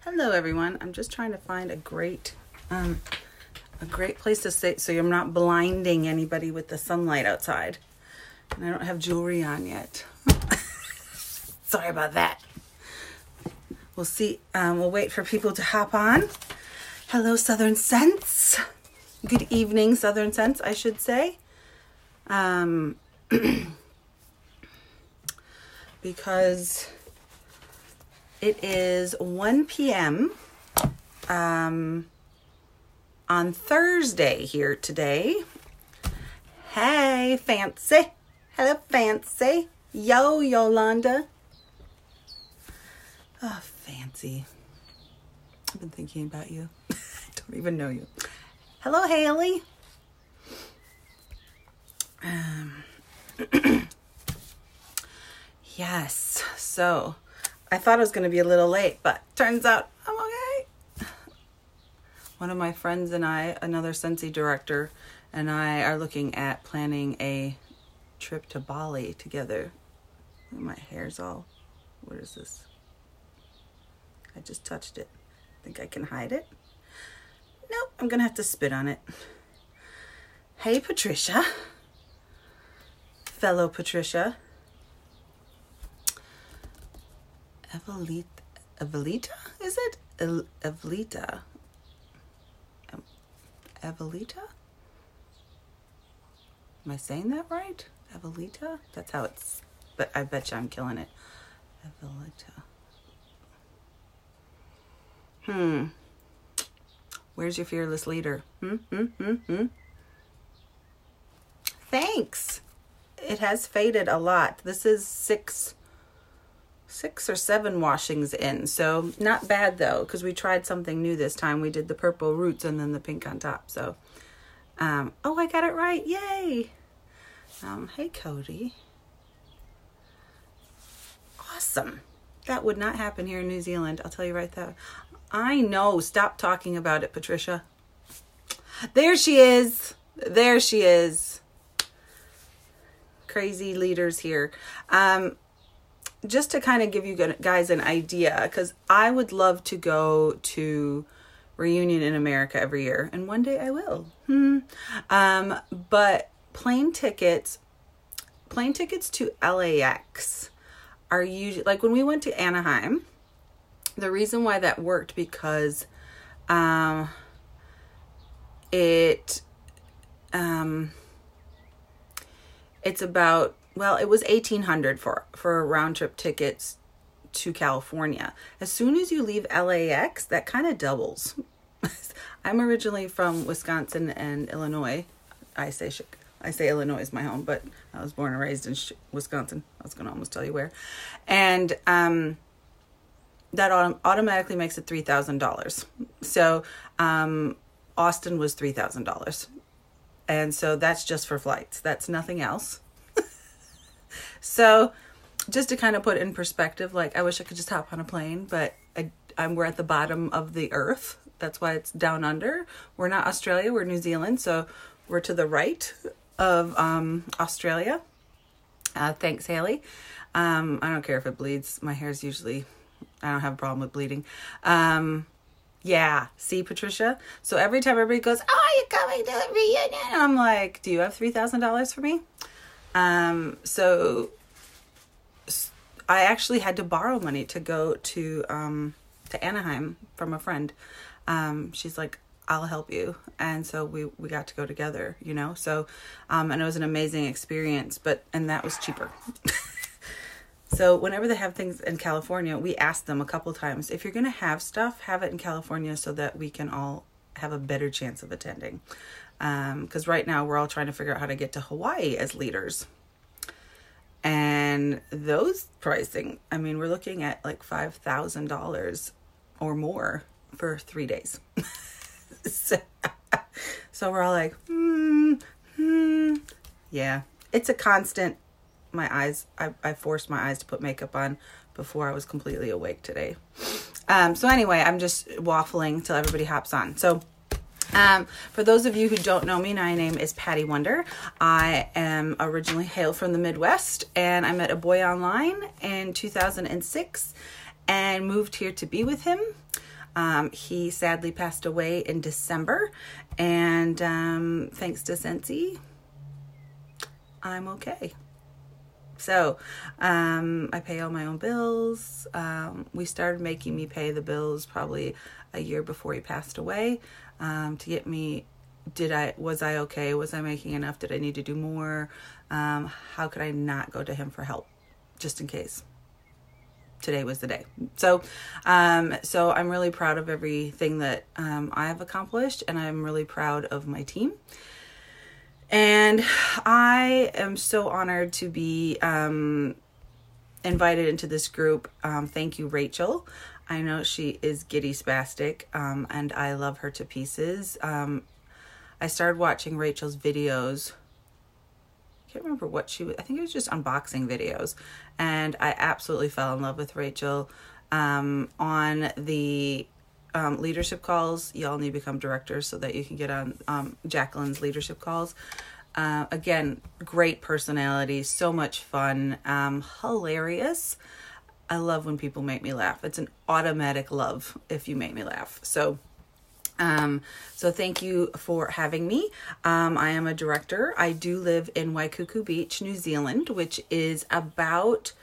Hello, everyone. I'm just trying to find a great, um, a great place to sit so you're not blinding anybody with the sunlight outside. And I don't have jewelry on yet. Sorry about that. We'll see. Um, we'll wait for people to hop on. Hello, Southern Sense. Good evening, Southern Sense, I should say. Um, because it is 1 p.m. Um, on Thursday here today. Hey, Fancy. Hello, Fancy. Yo, Yolanda. Oh, Fancy. I've been thinking about you. I don't even know you. Hello, Haley. Um, yes. So, I thought I was going to be a little late, but turns out I'm okay. One of my friends and I, another Scentsy director, and I are looking at planning a trip to Bali together. My hair's all. What is this? I just touched it. Think I can hide it? Nope, I'm gonna have to spit on it. Hey, Patricia. Fellow Patricia. Evelita, Evelita, is it? El- Evelita. Evelita? Am I saying that right? Evelita? That's how it's, but I bet you I'm killing it. Evelita. Hmm. Where's your fearless leader? Hmm, hmm, hmm, hmm. Thanks. It has faded a lot. This is six six or seven washings in. So not bad though, because we tried something new this time. We did the purple roots and then the pink on top. So, um, oh, I got it right. Yay. Um, hey, Cody. Awesome. That would not happen here in New Zealand. I'll tell you right there. I know. Stop talking about it, Patricia. There she is. There she is. Crazy leaders here. Um, just to kind of give you guys an idea, because I would love to go to Reunion in America every year, and one day I will. Hmm. Um, but plane tickets, plane tickets to LAX are usually like when we went to Anaheim. The reason why that worked because, um, it, um, it's about well, it was eighteen hundred for for round trip tickets to California. As soon as you leave LAX, that kind of doubles. I'm originally from Wisconsin and Illinois. I say I say Illinois is my home, but I was born and raised in Wisconsin. I was going to almost tell you where, and um, that autom- automatically makes it three thousand dollars. So um, Austin was three thousand dollars, and so that's just for flights. That's nothing else. So, just to kind of put in perspective, like I wish I could just hop on a plane, but I, I'm we're at the bottom of the earth. That's why it's down under. We're not Australia. We're New Zealand, so we're to the right of um, Australia. Uh, thanks, Haley. Um, I don't care if it bleeds. My hair's usually. I don't have a problem with bleeding. Um, yeah, see, Patricia. So every time everybody goes, "Oh, are you coming to the reunion?" I'm like, "Do you have three thousand dollars for me?" Um, so I actually had to borrow money to go to um, to Anaheim from a friend. Um, she's like, I'll help you, and so we we got to go together. You know, so um, and it was an amazing experience. But and that was cheaper. so whenever they have things in California, we ask them a couple times if you're gonna have stuff, have it in California so that we can all have a better chance of attending because um, right now we're all trying to figure out how to get to Hawaii as leaders. And those pricing, I mean, we're looking at like $5,000 or more for three days. so, so, we're all like, hmm, hmm. Yeah, it's a constant. My eyes, I, I forced my eyes to put makeup on before I was completely awake today. Um, so, anyway, I'm just waffling till everybody hops on. So, um, for those of you who don't know me, my name is Patty Wunder. I am originally hail from the Midwest, and I met a boy online in 2006, and moved here to be with him. Um, he sadly passed away in December, and um, thanks to Scentsy, I'm okay. So um, I pay all my own bills. Um, we started making me pay the bills probably a year before he passed away um, to get me. Did I was I okay? Was I making enough? Did I need to do more? Um, how could I not go to him for help, just in case? Today was the day. So, um, so I'm really proud of everything that um, I have accomplished, and I'm really proud of my team. And I am so honored to be um, invited into this group. Um, thank you, Rachel. I know she is giddy spastic, um, and I love her to pieces. Um, I started watching Rachel's videos. I can't remember what she was. I think it was just unboxing videos, and I absolutely fell in love with Rachel. Um, on the um, leadership calls. Y'all need to become directors so that you can get on um, Jacqueline's leadership calls. Uh, again, great personality, so much fun, um, hilarious. I love when people make me laugh. It's an automatic love if you make me laugh. So, um, so thank you for having me. Um, I am a director. I do live in Waikuku Beach, New Zealand, which is about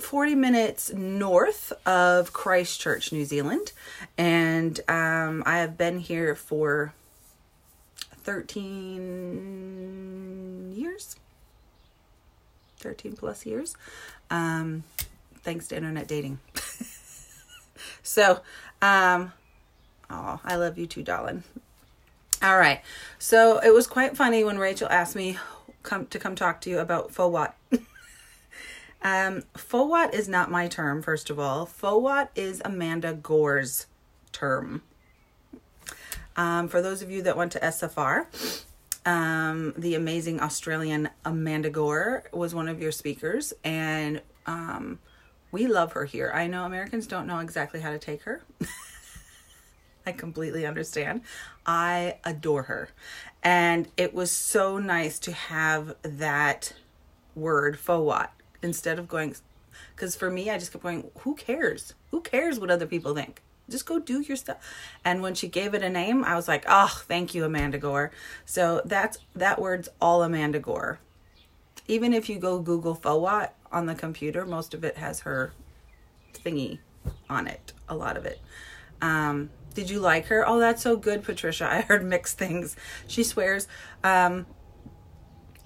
40 minutes north of Christchurch, New Zealand. And um, I have been here for 13 years. 13 plus years. Um, thanks to internet dating. so, um, oh, I love you too, darling. All right. So it was quite funny when Rachel asked me come to come talk to you about FOWOT. Um, FOWOT is not my term, first of all. FOWOT is Amanda Gore's term. Um, for those of you that went to SFR, um, the amazing Australian Amanda Gore was one of your speakers, and um, we love her here. I know Americans don't know exactly how to take her. I completely understand. I adore her. And it was so nice to have that word, FOWOT, instead of going because for me i just kept going who cares who cares what other people think just go do your stuff and when she gave it a name i was like oh thank you amanda gore so that's that word's all amanda gore even if you go google FOWOT on the computer most of it has her thingy on it a lot of it. Um, did you like her? Oh that's so good patricia. I heard mixed things. She swears. Um,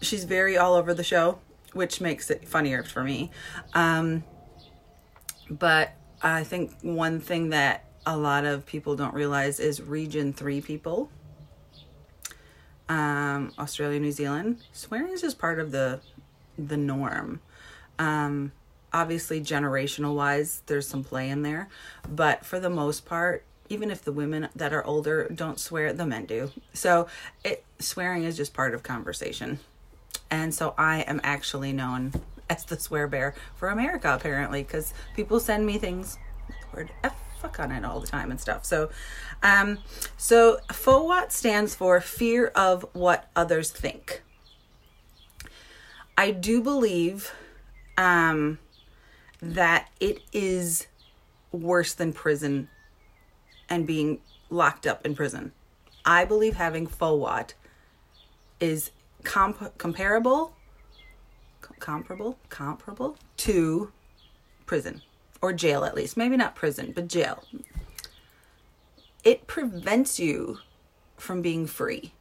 she's very all over the show which makes it funnier for me. Um, but I think one thing that a lot of people don't realize is region three people, um, Australia, New Zealand, swearing is just part of the the norm. Um, obviously, generational wise, there's some play in there, but for the most part, even if the women that are older don't swear, the men do. So, it swearing is just part of conversation. And so I am actually known as the swear bear for America, apparently, because people send me things with the word F fuck on it all the time and stuff. So, um, so FOWOT stands for fear of what others think. I do believe um, that it is worse than prison and being locked up in prison. I believe having FOWOT is comp- comparable comparable comparable to prison or jail at least. Maybe not prison but jail. It prevents you from being free.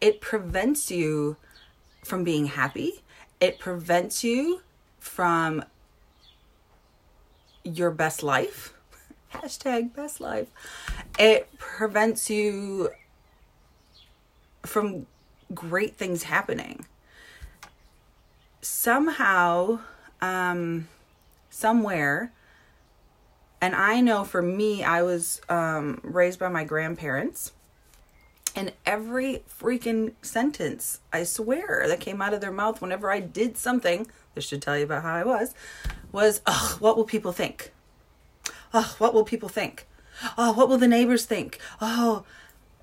It prevents you from being happy. It prevents you from your best life. Hashtag best life. It prevents you from great things happening. Somehow, um, somewhere, and I know for me, I was um, raised by my grandparents. And every freaking sentence, I swear, that came out of their mouth whenever I did something, this should tell you about how I was, was, oh, what will people think? Oh, what will people think? Oh, what will the neighbors think? Oh,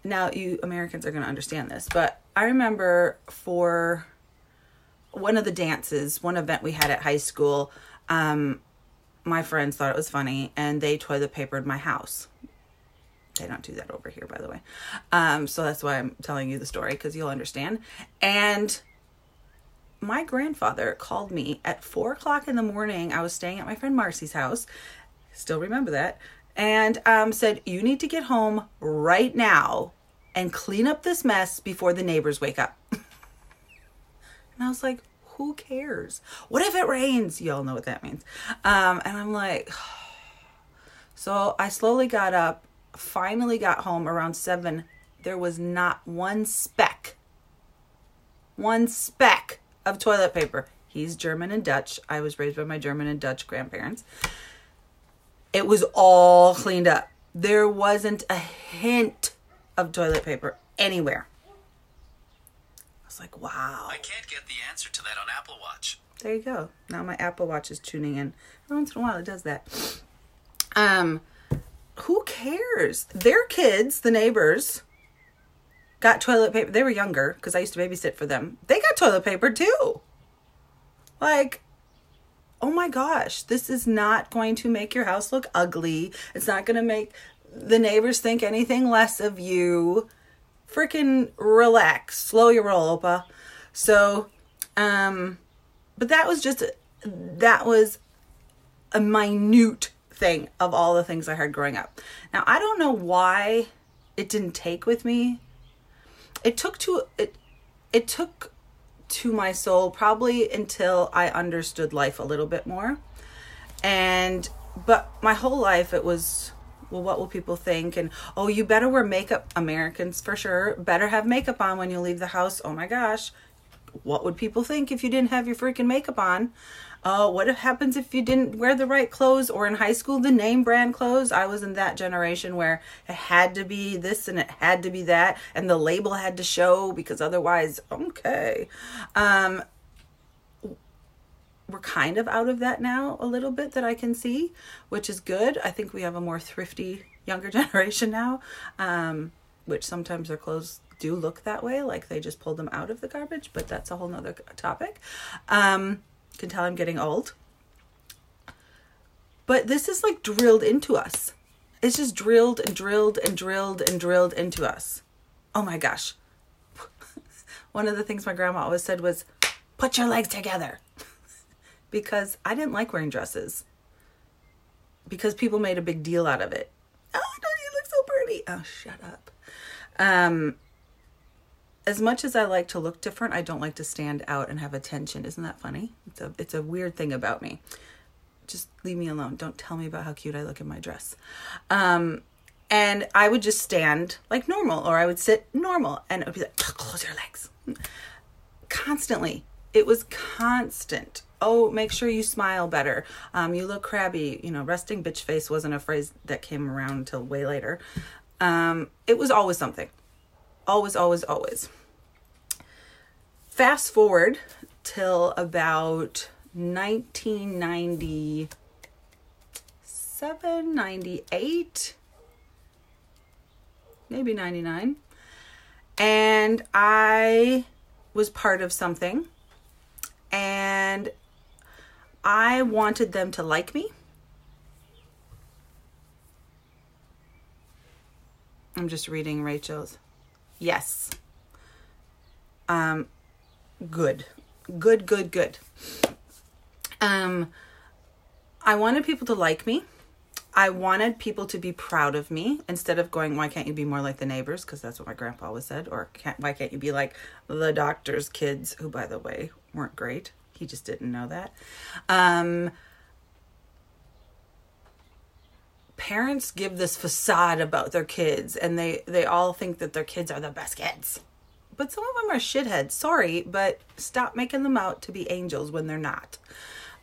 now you Americans are going to understand this, but I remember for one of the dances, one event we had at high school, um, my friends thought it was funny and they toilet papered my house. They don't do that over here, by the way. Um, so that's why I'm telling you the story because you'll understand. And my grandfather called me at four o'clock in the morning. I was staying at my friend Marcy's house. Still remember that. And um, said, You need to get home right now and clean up this mess before the neighbors wake up. and I was like, Who cares? What if it rains? You all know what that means. Um, and I'm like, So I slowly got up, finally got home around seven. There was not one speck, one speck of toilet paper. He's German and Dutch. I was raised by my German and Dutch grandparents. It was all cleaned up. There wasn't a hint of toilet paper anywhere. Was like, wow. I can't get the answer to that on Apple Watch. There you go. Now my Apple Watch is tuning in. Every once in a while it does that. Um, who cares? Their kids, the neighbors, got toilet paper. They were younger because I used to babysit for them. They got toilet paper too. Like, oh my gosh, this is not going to make your house look ugly. It's not going to make the neighbors think anything less of you. Freaking relax. Slow your roll, Opa. So, um, but that was just, that was a minute thing of all the things I heard growing up. Now, I don't know why it didn't take with me it took to it it took to my soul probably until I understood life a little bit more. And but my whole life it was well what will people think and oh you better wear makeup Americans for sure better have makeup on when you leave the house. Oh my gosh. What would people think if you didn't have your freaking makeup on? uh, what happens if you didn't wear the right clothes or in high school the name brand clothes i was in that generation where it had to be this and it had to be that and the label had to show because otherwise okay um, we're kind of out of that now a little bit that i can see which is good i think we have a more thrifty younger generation now um, which sometimes their clothes do look that way like they just pulled them out of the garbage but that's a whole nother topic um, can tell I'm getting old. But this is like drilled into us. It's just drilled and drilled and drilled and drilled into us. Oh my gosh. One of the things my grandma always said was, put your legs together. because I didn't like wearing dresses. Because people made a big deal out of it. Oh, you look so pretty? Oh, shut up. Um, as much as I like to look different, I don't like to stand out and have attention. Isn't that funny? It's a it's a weird thing about me. Just leave me alone. Don't tell me about how cute I look in my dress. Um, and I would just stand like normal, or I would sit normal, and it would be like, close your legs. Constantly, it was constant. Oh, make sure you smile better. Um, you look crabby. You know, resting bitch face wasn't a phrase that came around until way later. Um, it was always something always, always, always. Fast forward till about 1997, 98, maybe 99. And I was part of something and I wanted them to like me. I'm just reading Rachel's. Yes. Um, good. Good, good, good. Um, I wanted people to like me. I wanted people to be proud of me instead of going, why can't you be more like the neighbors? Because that's what my grandpa always said. Or can't, why can't you be like the doctor's kids, who, by the way, weren't great. He just didn't know that. Um, parents give this facade about their kids and they they all think that their kids are the best kids. But some of them are shitheads. Sorry but stop making them out to be angels when they're not.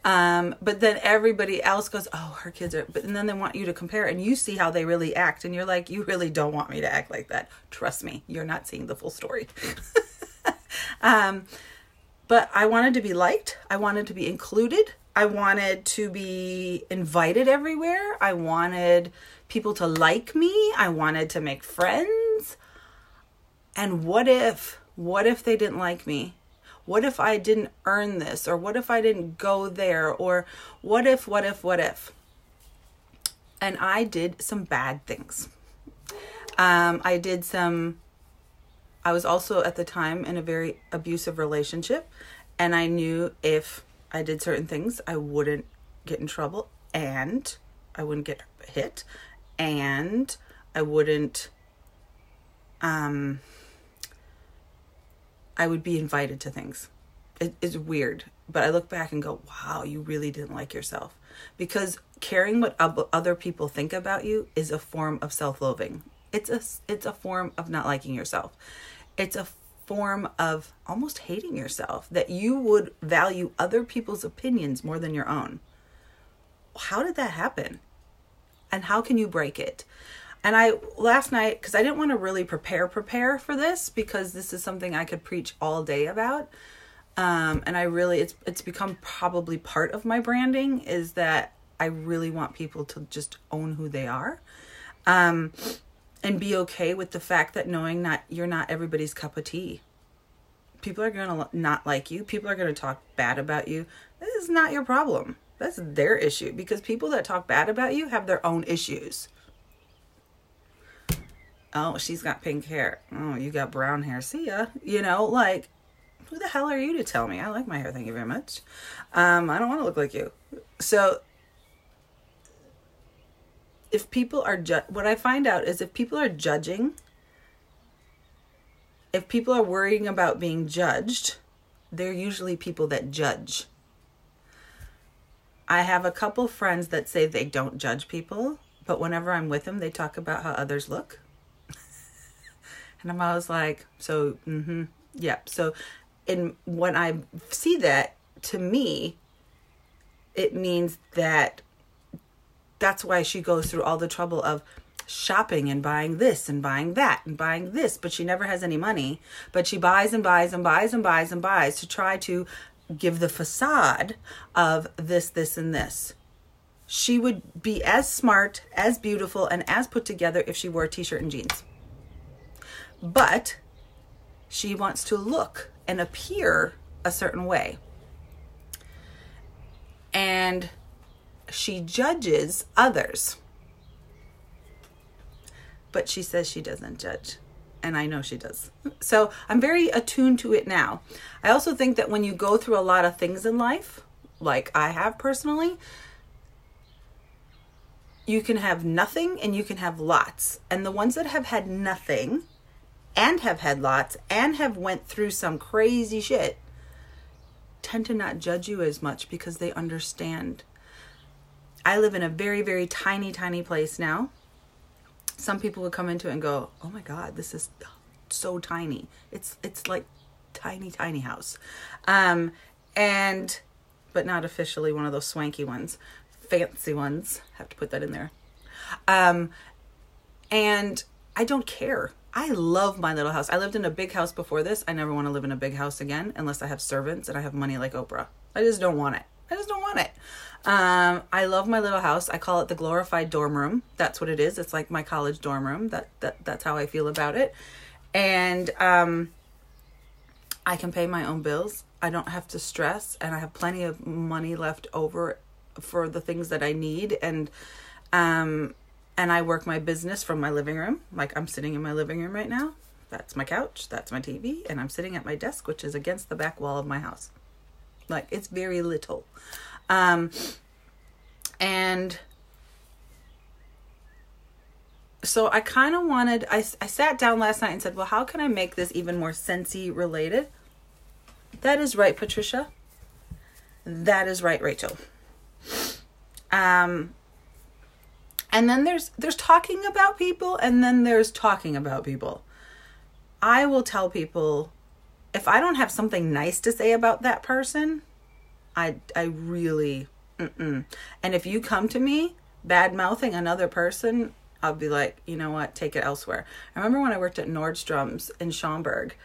Um, but then everybody else goes oh her kids are but and then they want you to compare and you see how they really act and you're like you really don't want me to act like that. Trust me you're not seeing the full story. Um, but i wanted to be liked i wanted to be included I wanted to be invited everywhere. I wanted people to like me. I wanted to make friends. And what if, what if they didn't like me? what if I didn't earn this? Or what if I didn't go there? Or what if, what if, what if? And I did some bad things. Um, I did some, I was also at the time in a very abusive relationship. And I knew if I did certain things, I wouldn't get in trouble and I wouldn't get hit and I wouldn't um I would be invited to things. It, it's weird, but I look back and go, "Wow, you really didn't like yourself." Because caring what other people think about you is a form of self-loathing. It's a it's a form of not liking yourself. It's a form of almost hating yourself that you would value other people's opinions more than your own. How did that happen? And how can you break it? And I last night cuz I didn't want to really prepare prepare for this because this is something I could preach all day about. Um, and I really it's it's become probably part of my branding is that I really want people to just own who they are. Um, and be okay with the fact that knowing that you're not everybody's cup of tea. People are going to not like you. People are going to talk bad about you. This is not your problem. That's their issue because people that talk bad about you have their own issues. Oh, she's got pink hair. Oh, you got brown hair. See ya. You know, like, who the hell are you to tell me? I like my hair. Thank you very much. Um, I don't want to look like you. So if people are ju- what I find out is if people are judging, if people are worrying about being judged, they're usually people that judge. I have a couple friends that say they don't judge people, but whenever I'm with them, they talk about how others look. and I'm always like, so, mm-hmm, yeah. So, and when I see that, to me, it means that that's why she goes through all the trouble of shopping and buying this and buying that and buying this, but she never has any money. But she buys and buys and buys and buys and buys to try to give the facade of this, this, and this. She would be as smart, as beautiful, and as put together if she wore a t shirt and jeans. But she wants to look and appear a certain way. And she judges others. But she says she doesn't judge. And I know she does. So I'm very attuned to it now. I also think that when you go through a lot of things in life, like I have personally, you can have nothing and you can have lots. And the ones that have had nothing and have had lots and have went through some crazy shit tend to not judge you as much because they understand I live in a very, very tiny, tiny place now. Some people would come into it and go, "Oh my God, this is so tiny. It's it's like tiny, tiny house," um, and but not officially one of those swanky ones, fancy ones. Have to put that in there. Um, and I don't care. I love my little house. I lived in a big house before this. I never want to live in a big house again unless I have servants and I have money like Oprah. I just don't want it. I just don't want it. Um, I love my little house. I call it the glorified dorm room. That's what it is. It's like my college dorm room. That that that's how I feel about it. And um, I can pay my own bills. I don't have to stress, and I have plenty of money left over for the things that I need. And um, and I work my business from my living room. Like I'm sitting in my living room right now. That's my couch. That's my TV, and I'm sitting at my desk, which is against the back wall of my house. Like it's very little. Um, and so I kind of wanted, I, I sat down last night and said, well, how can I make this even more Scentsy related? That is right, Patricia. That is right, Rachel. Um, and then there's there's talking about people and then there's talking about people. I will tell people if I don't have something nice to say about that person, I I really mm-mm. and if you come to me bad mouthing another person, I'll be like, you know what, take it elsewhere. I remember when I worked at Nordstrom's in Schaumburg,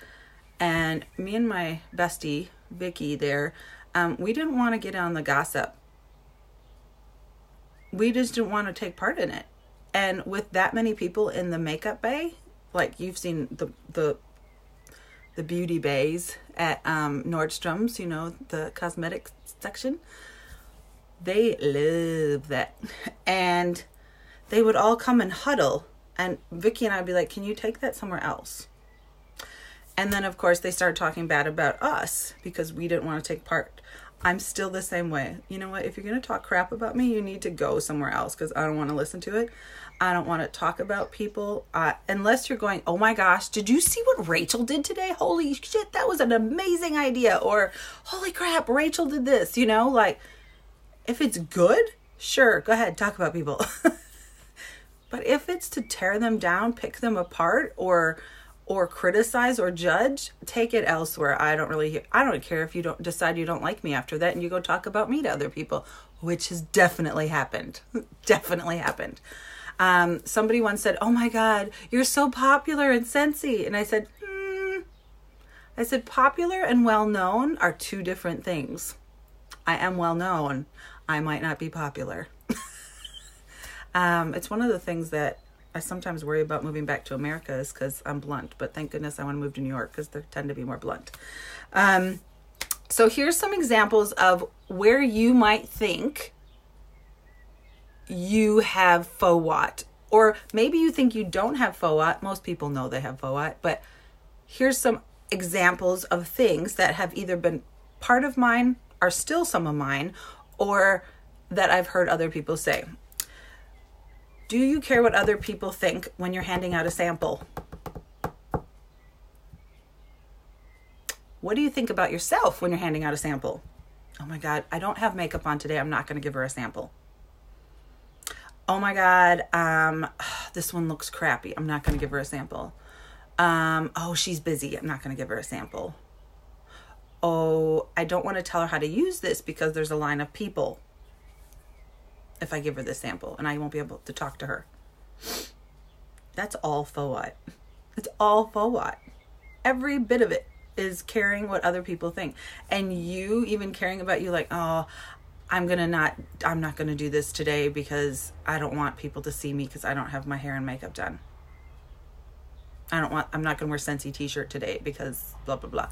and me and my bestie Vicky there, um, we didn't want to get on the gossip. We just didn't want to take part in it. And with that many people in the makeup bay, like you've seen the the the beauty bays at um, Nordstrom's, you know, the cosmetic section. They love that. And they would all come and huddle. And Vicky and I would be like, Can you take that somewhere else? And then, of course, they started talking bad about us because we didn't want to take part. I'm still the same way. You know what? If you're going to talk crap about me, you need to go somewhere else because I don't want to listen to it. I don't want to talk about people uh, unless you're going, oh my gosh, did you see what Rachel did today? Holy shit, that was an amazing idea. Or, holy crap, Rachel did this. You know, like if it's good, sure, go ahead, talk about people. but if it's to tear them down, pick them apart, or or criticize or judge, take it elsewhere. I don't really I don't care if you don't decide you don't like me after that and you go talk about me to other people, which has definitely happened. definitely happened. Um, somebody once said, "Oh my God, you're so popular in Scentsy," and I said, hmm. "I said popular and well known are two different things. I am well known. I might not be popular." um, it's one of the things that I sometimes worry about moving back to America is because I'm blunt, but thank goodness I want to move to New York because they tend to be more blunt. Um, so here's some examples of where you might think you have FOWOT. Or maybe you think you don't have FOWOT. Most people know they have FOWOT, but here's some examples of things that have either been part of mine, are still some of mine, or that I've heard other people say. Do you care what other people think when you're handing out a sample? What do you think about yourself when you're handing out a sample? Oh my God, I don't have makeup on today. I'm not going to give her a sample oh my god um this one looks crappy i'm not going to give her a sample um oh she's busy i'm not going to give her a sample oh i don't want to tell her how to use this because there's a line of people if i give her this sample and i won't be able to talk to her that's all FOWOT. It's all FOWOT. Every bit of it is caring what other people think. And you even caring about you like, oh, I'm gonna not I'm not gonna do this today because I don't want people to see me because I don't have my hair and makeup done. I don't want I'm not gonna wear Scentsy t-shirt today because blah blah blah.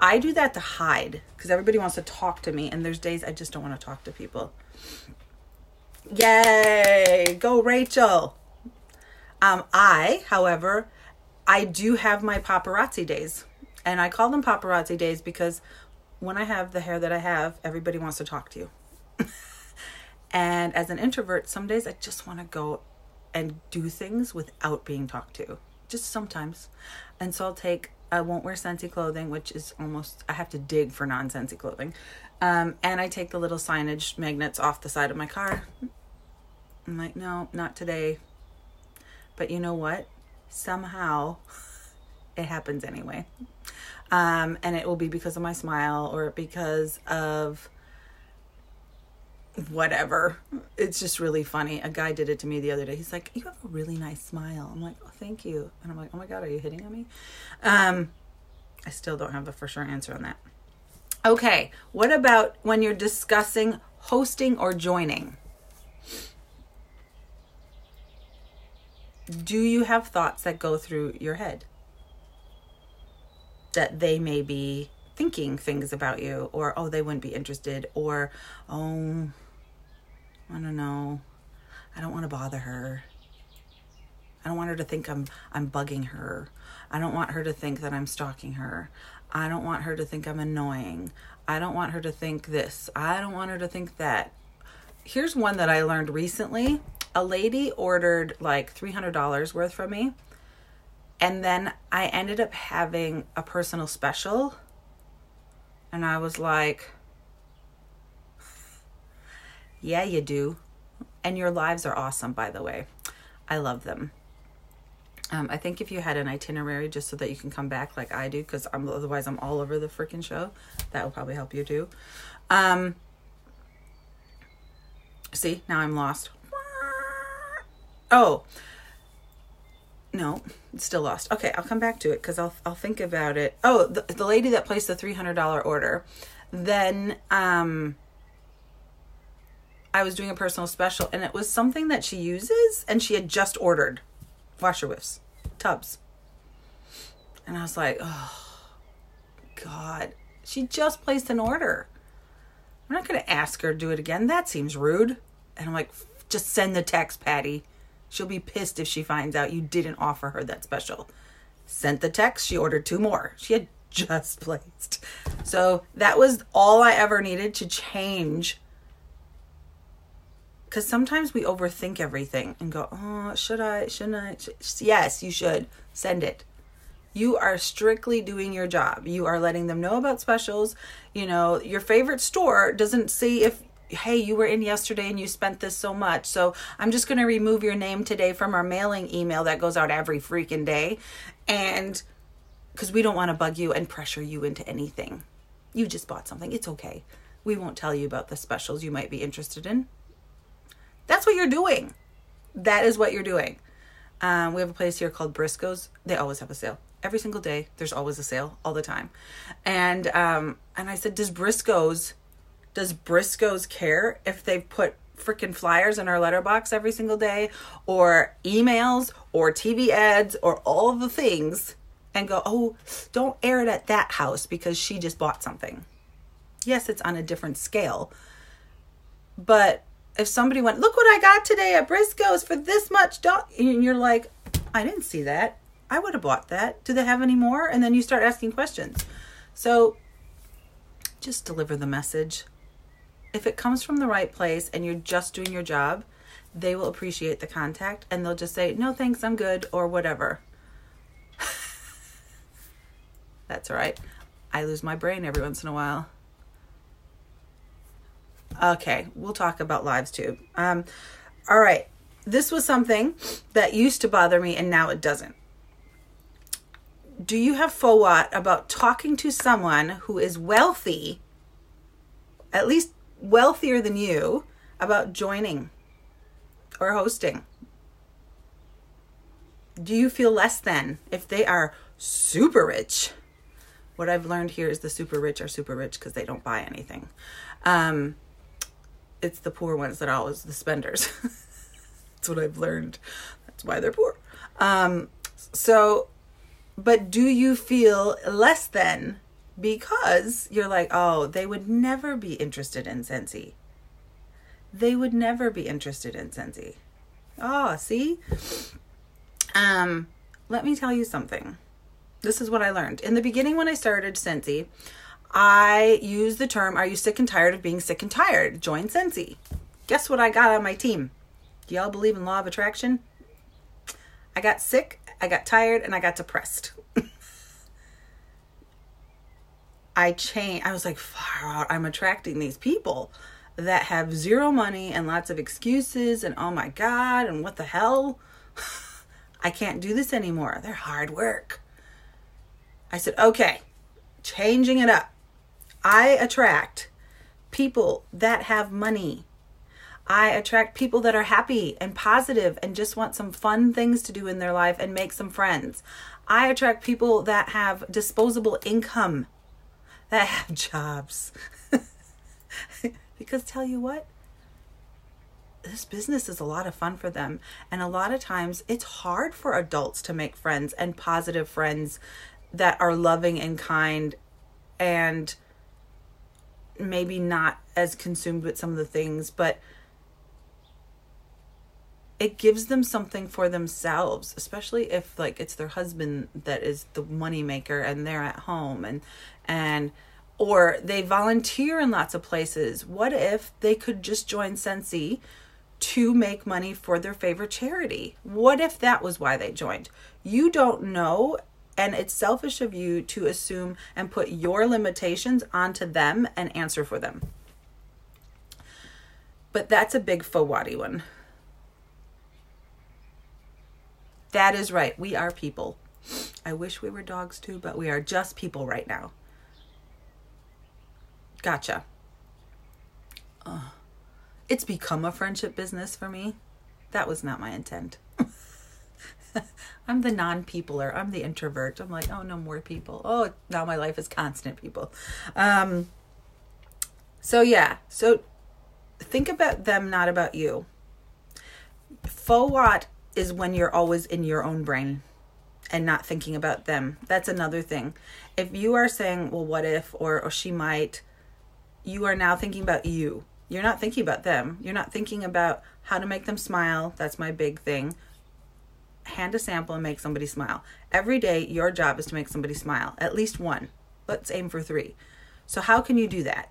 I do that to hide because everybody wants to talk to me and there's days I just don't want to talk to people. Yay! Go Rachel. Um, I, however, I do have my paparazzi days. And I call them paparazzi days because when I have the hair that I have, everybody wants to talk to you. and as an introvert, some days I just want to go and do things without being talked to. Just sometimes. And so I'll take, I won't wear Scentsy clothing, which is almost, I have to dig for non Scentsy clothing. Um, and I take the little signage magnets off the side of my car. I'm like, no, not today. But you know what? Somehow it happens anyway. Um, and it will be because of my smile or because of whatever. It's just really funny. A guy did it to me the other day. He's like, "You have a really nice smile." I'm like, "Oh, thank you." And I'm like, "Oh my god, are you hitting on me?" Um, I still don't have the for sure answer on that. Okay, what about when you're discussing hosting or joining? Do you have thoughts that go through your head that they may be thinking things about you or oh they wouldn't be interested or oh I don't know. I don't want to bother her. I don't want her to think I'm I'm bugging her. I don't want her to think that I'm stalking her. I don't want her to think I'm annoying. I don't want her to think this. I don't want her to think that. Here's one that I learned recently. A lady ordered like $300 worth from me. And then I ended up having a personal special. And I was like, yeah, you do. And your lives are awesome, by the way. I love them. Um, I think if you had an itinerary just so that you can come back like I do, because I'm otherwise I'm all over the freaking show, that will probably help you too. Um, see, now I'm lost. Oh, no, still lost. Okay, I'll come back to it because I'll I'll think about it. Oh, the, the lady that placed the three hundred dollar order, then um I was doing a personal special and it was something that she uses and she had just ordered washer whiffs, tubs. And I was like, oh, God. She just placed an order. I'm not going to ask her to do it again. That seems rude. And I'm like, just send the text, Patty. She'll be pissed if she finds out you didn't offer her that special. Sent the text. She ordered two more. She had just placed. So that was all I ever needed to change. Because sometimes we overthink everything and go, oh, should I? Shouldn't I? Yes, you should. Send it you are strictly doing your job. You are letting them know about specials. You know, your favorite store doesn't see if hey, you were in yesterday and you spent this so much. So I'm just going to remove your name today from our mailing email that goes out every freaking day. And because we don't want to bug you and pressure you into anything. You just bought something. It's okay. We won't tell you about the specials you might be interested in. That's what you're doing. That is what you're doing. Um, we have a place here called Briscoe's. They always have a sale every single day. There's always a sale all the time. And um and I said, "Does Briscoe's does Briscoe's care if they put freaking flyers in our letterbox every single day or emails or TV ads or all the things and go, "Oh, don't air it at that house because she just bought something." Yes, it's on a different scale. But if somebody went, "Look what I got today at Briscoe's for this much," don't and you're like, "I didn't see that." I would have bought that. Do they have any more? And then you start asking questions. So just deliver the message. If it comes from the right place and you're just doing your job, they will appreciate the contact and they'll just say, no, thanks, I'm good, or whatever. That's all right. I lose my brain every once in a while. Okay, we'll talk about lives too. Um, all right, this was something that used to bother me and now it doesn't do you have FOWOT about talking to someone who is wealthy, at least wealthier than you, about joining or hosting? Do you feel less than if they are super rich? What I've learned here is the super rich are super rich because they don't buy anything. Um, it's the poor ones that are always the spenders. That's what I've learned. That's why they're poor. Um, so but do you feel less than because you're like, oh, they would never be interested in Scentsy. They would never be interested in Scentsy. Oh, see? Um, let me tell you something. This is what I learned. In the beginning, when I started Scentsy, I use the term, Are you sick and tired of being sick and tired? Join Scentsy. Guess what I got on my team? Do y'all believe in law of attraction? I got sick I got tired and I got depressed. I changed. I was like, far out. I'm attracting these people that have zero money and lots of excuses and oh my God, and what the hell? I can't do this anymore. They're hard work. I said, okay, changing it up. I attract people that have money I attract people that are happy and positive and just want some fun things to do in their life and make some friends. I attract people that have disposable income, that have jobs. because tell you what, this business is a lot of fun for them. And a lot of times it's hard for adults to make friends and positive friends that are loving and kind and maybe not as consumed with some of the things, but it gives them something for themselves especially if like it's their husband that is the money maker and they're at home and and or they volunteer in lots of places. What if they could just join Scentsy to make money for their favorite charity? What if that was why they joined? You don't know and it's selfish of you to assume and put your limitations onto them and answer for them but that's a big fawadi one That is right. We are people. I wish we were dogs too, but we are just people right now. Gotcha. Uh, it's become a friendship business for me. That was not my intent. I'm the non peopler. I'm the introvert. I'm like, oh, no more people. Oh, now my life is constant people. Um, so, yeah. So think about them, not about you. FOWOT is when you're always in your own brain. and not thinking about them. That's another thing. If you are saying, well, what if, or, or she might, you are now thinking about you. You're not thinking about them. You're not thinking about how to make them smile. That's my big thing. Hand a sample and make somebody smile. Every day, your job is to make somebody smile, at least one. Let's aim for three. So, how can you do that?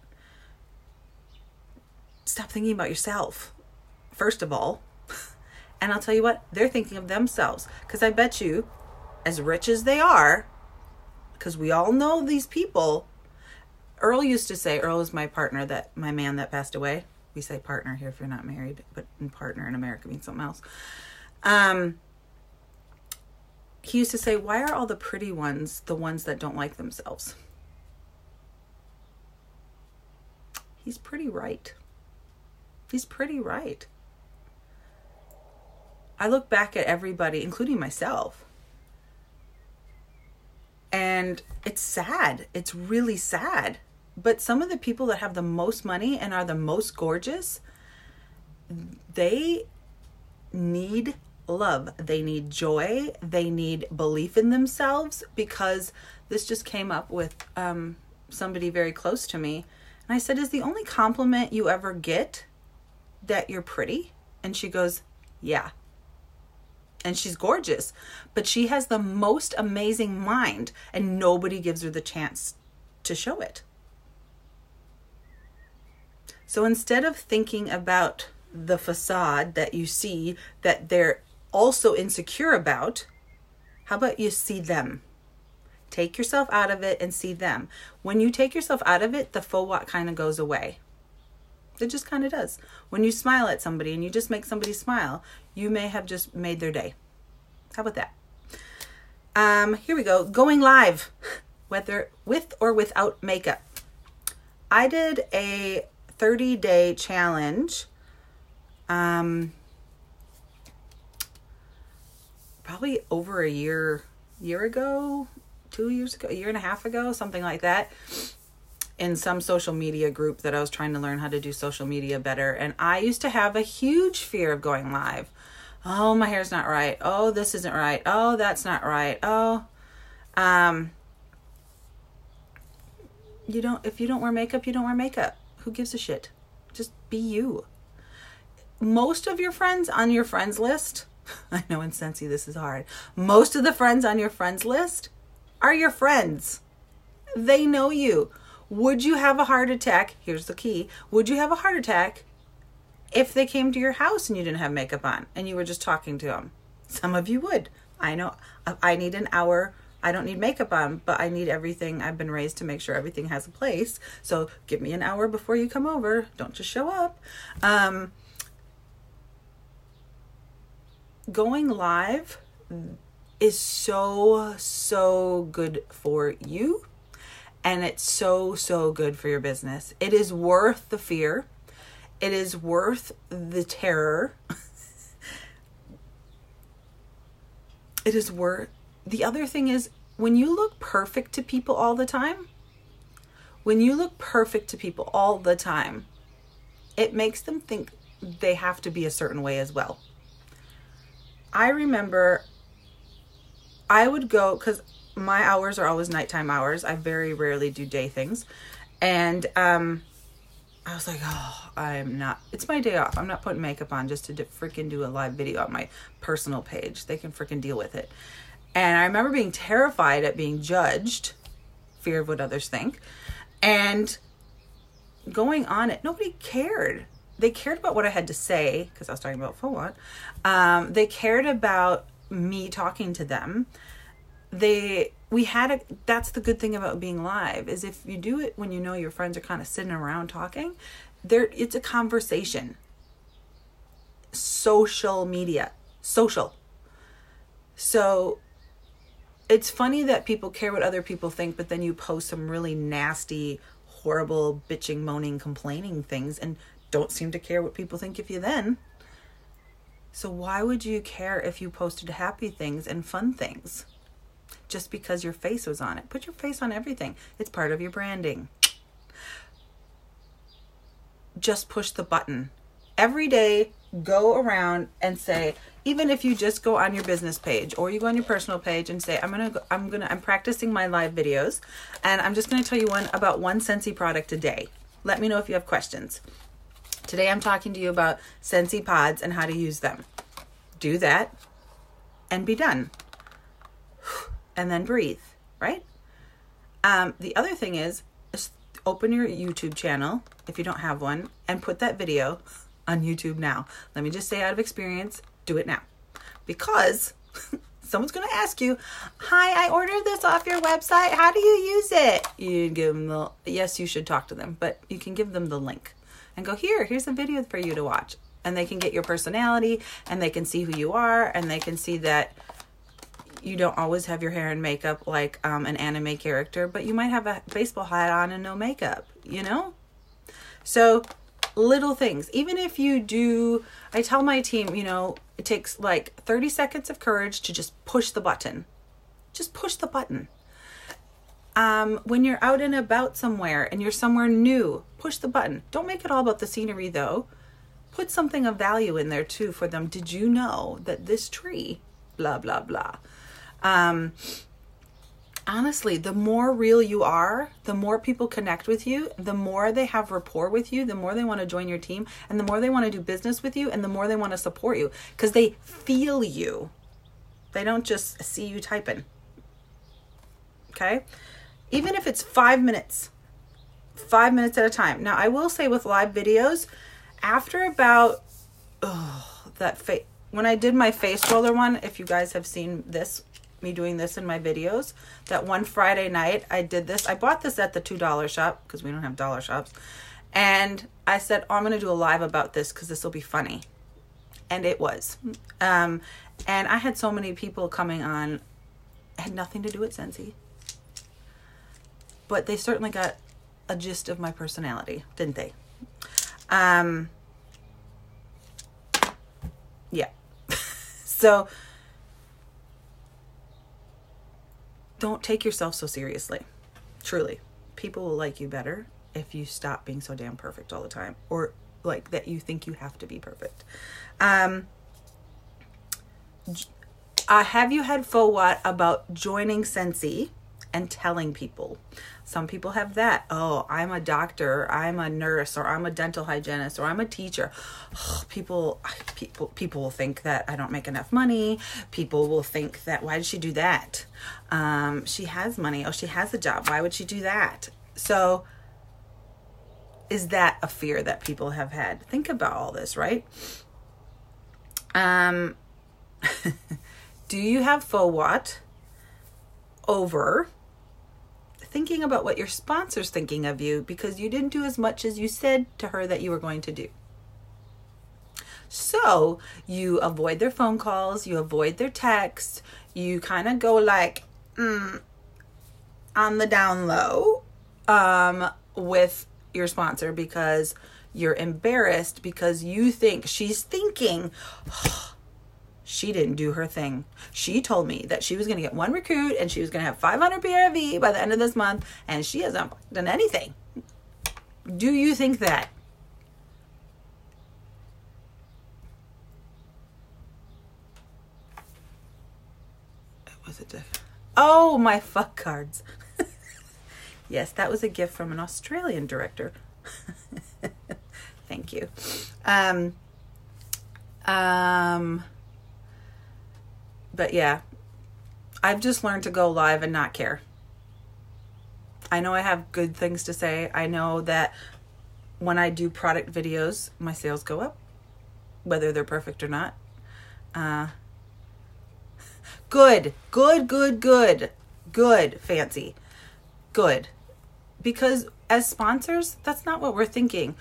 Stop thinking about yourself, first of all. And I'll tell you what, they're thinking of themselves. Because I bet you, as rich as they are, because we all know these people, Earl used to say, Earl is my partner, that my man that passed away. We say partner here if you're not married, but partner in America means something else. Um, he used to say, Why are all the pretty ones the ones that don't like themselves? He's pretty right. He's pretty right. I look back at everybody, including myself, and it's sad. It's really sad. But some of the people that have the most money and are the most gorgeous, they need love. They need joy. They need belief in themselves because this just came up with um, somebody very close to me. And I said, Is the only compliment you ever get that you're pretty? And she goes, Yeah and she's gorgeous, but she has the most amazing mind, and nobody gives her the chance to show it. So instead of thinking about the facade that you see that they're also insecure about, how about you see them? Take yourself out of it and see them. When you take yourself out of it, the FOWOT kind of goes away. It just kind of does. When you smile at somebody and you just make somebody smile, you may have just made their day. How about that? Um, here we go. Going live, whether with or without makeup. I did a 30 day challenge. Um, probably over a year, year ago, two years ago, a year and a half ago, something like that in some social media group that I was trying to learn how to do social media better. And I used to have a huge fear of going live. Oh, my hair's not right. Oh, this isn't right. Oh, that's not right. Oh, um, you don't, if you don't wear makeup, you don't wear makeup. Who gives a shit? Just be you. Most of your friends on your friends list, I know in Scentsy this is hard. Most of the friends on your friends list are your friends. They know you. Would you have a heart attack? Here's the key. Would you have a heart attack if they came to your house and you didn't have makeup on and you were just talking to them? Some of you would. I know I need an hour. I don't need makeup on, but I need everything. I've been raised to make sure everything has a place. So give me an hour before you come over. Don't just show up. Um, going live is so, so good for you and it's so, so good for your business. It is worth the fear, it is worth the terror. it is worth. The other thing is when you look perfect to people all the time, when you look perfect to people all the time, it makes them think they have to be a certain way as well. I remember I would go because my hours are always nighttime hours. I very rarely do day things. And um, I was like, oh, I'm not, it's my day off. I'm not putting makeup on just to freaking do a live video on my personal page. They can freaking deal with it. And I remember being terrified at being judged, fear of what others think, and going on it. Nobody cared. They cared about what I had to say because I was talking about FOWOT. Um, they cared about me talking to them. They we had a that's the good thing about being live is if you do it when you know your friends are kind of sitting around talking there it's a conversation. Social media social. So it's funny that people care what other people think but then you post some really nasty horrible bitching moaning complaining things and don't seem to care what people think of you then so why would you care if you posted happy things and fun things just because your face was on it. Put your face on everything, it's part of your branding. Just push the button. Every day, go around and say, even if you just go on your business page or you go on your personal page and say i'm gonna go, i'm gonna i'm practicing my live videos and i'm just gonna tell you one about one Scentsy product a day let me know if you have questions today i'm talking to you about Scentsy pods and how to use them. Do that and be done. And then breathe right? Um, the other thing is open your youtube channel if you don't have one and put that video on youtube now. Let me just say out of experience do it now. Because someone's going to ask you hi i ordered this off your website. How do you use it? You give them the yes you should talk to them but you can give them the link and go here here's a video for you to watch and they can get your personality and they can see who you are and they can see that you don't always have your hair and makeup like um, an anime character but you might have a baseball hat on and no makeup you know so little things. Even if you do, I tell my team, you know, it takes like 30 seconds of courage to just push the button. Just push the button. Um, when you're out and about somewhere and you're somewhere new, push the button. Don't make it all about the scenery though. Put something of value in there too for them. Did you know that this tree, blah, blah, blah. Um, honestly, the more real you are, the more people connect with you, the more they have rapport with you, the more they want to join your team, and the more they want to do business with you, and the more they want to support you because they feel you. They don't just see you typing. Okay? Even if it's five minutes, five minutes at a time. Now, I will say with live videos, after about oh, that face, when I did my face roller one, if you guys have seen this me doing this in my videos. That one Friday night, I did this. I bought this at the $2 shop because we don't have dollar shops. And I said, oh, I'm going to do a live about this because this will be funny. And it was. Um, and I had so many people coming on, had nothing to do with Scentsy. But they certainly got a gist of my personality, didn't they? Um, yeah. so don't take yourself so seriously. Truly. People will like you better if you stop being so damn perfect all the time or like that you think you have to be perfect. Um uh, have you had FOWOT about joining Scentsy and telling people? Some people have that. Oh, I'm a doctor, I'm a nurse, or I'm a dental hygienist, or I'm a teacher. Oh, people, people, people will think that I don't make enough money. People will think that why did she do that? Um, she has money. Oh, she has a job. Why would she do that? So, is that a fear that people have had? Think about all this, right? Um, do you have FOWOT over? Thinking about what your sponsor's thinking of you because you didn't do as much as you said to her that you were going to do. So you avoid their phone calls, you avoid their texts, you kind of go like mm, on the down low um, with your sponsor because you're embarrassed because you think she's thinking, oh, she didn't do her thing. She told me that she was going to get one recruit and she was going to have 500 PRV by the end of this month, and she hasn't done anything. Do you think that? Was it? Oh, my fuck cards. yes, that was a gift from an Australian director. Thank you. Um, um, but yeah, I've just learned to go live and not care. I know I have good things to say. I know that when I do product videos, my sales go up, whether they're perfect or not. Uh, good, good, good, good, good, fancy, good. Because as sponsors, that's not what we're thinking.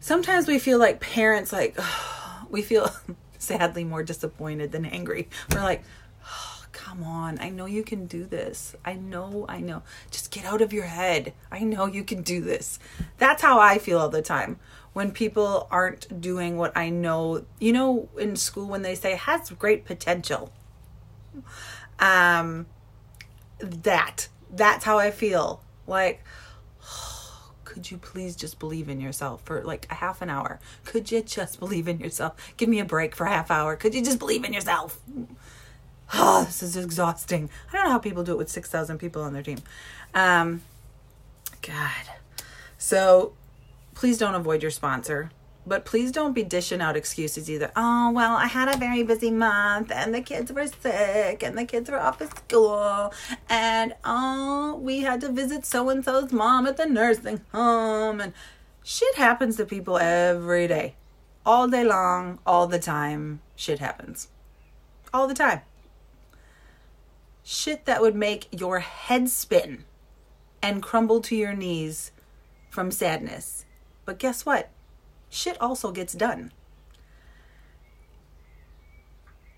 Sometimes we feel like parents, like, we feel sadly more disappointed than angry. We're like, oh, come on, I know you can do this. I know, I know. Just get out of your head. I know you can do this. That's how I feel all the time when people aren't doing what I know. You know, in school when they say has great potential. Um, that that's how I feel. Like, could you please just believe in yourself for like a half an hour? Could you just believe in yourself? Give me a break for a half hour. Could you just believe in yourself? Oh, this is exhausting. I don't know how people do it with 6,000 people on their team. Um, God. So please don't avoid your sponsor. But please don't be dishing out excuses either. Oh, well, I had a very busy month and the kids were sick and the kids were off of school. And oh, we had to visit so and so's mom at the nursing home. And shit happens to people every day. All day long, all the time. Shit happens. All the time. Shit that would make your head spin and crumble to your knees from sadness. But guess what? Shit also gets done.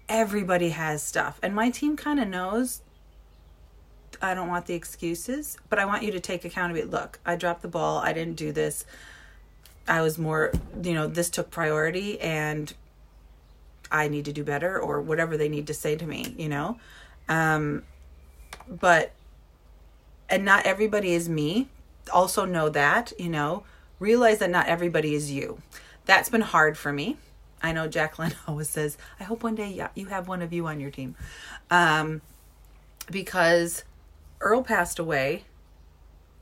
Everybody has stuff. And my team kind of knows I don't want the excuses, but I want you to take accountability. Look, I dropped the ball. I didn't do this. I was more, you know, this took priority and I need to do better or whatever they need to say to me, you know? Um, but, and not everybody is me. Also know that, you know, realize that not everybody is you. That's been hard for me. I know Jacqueline always says, I hope one day you have one of you on your team. Um, because Earl passed away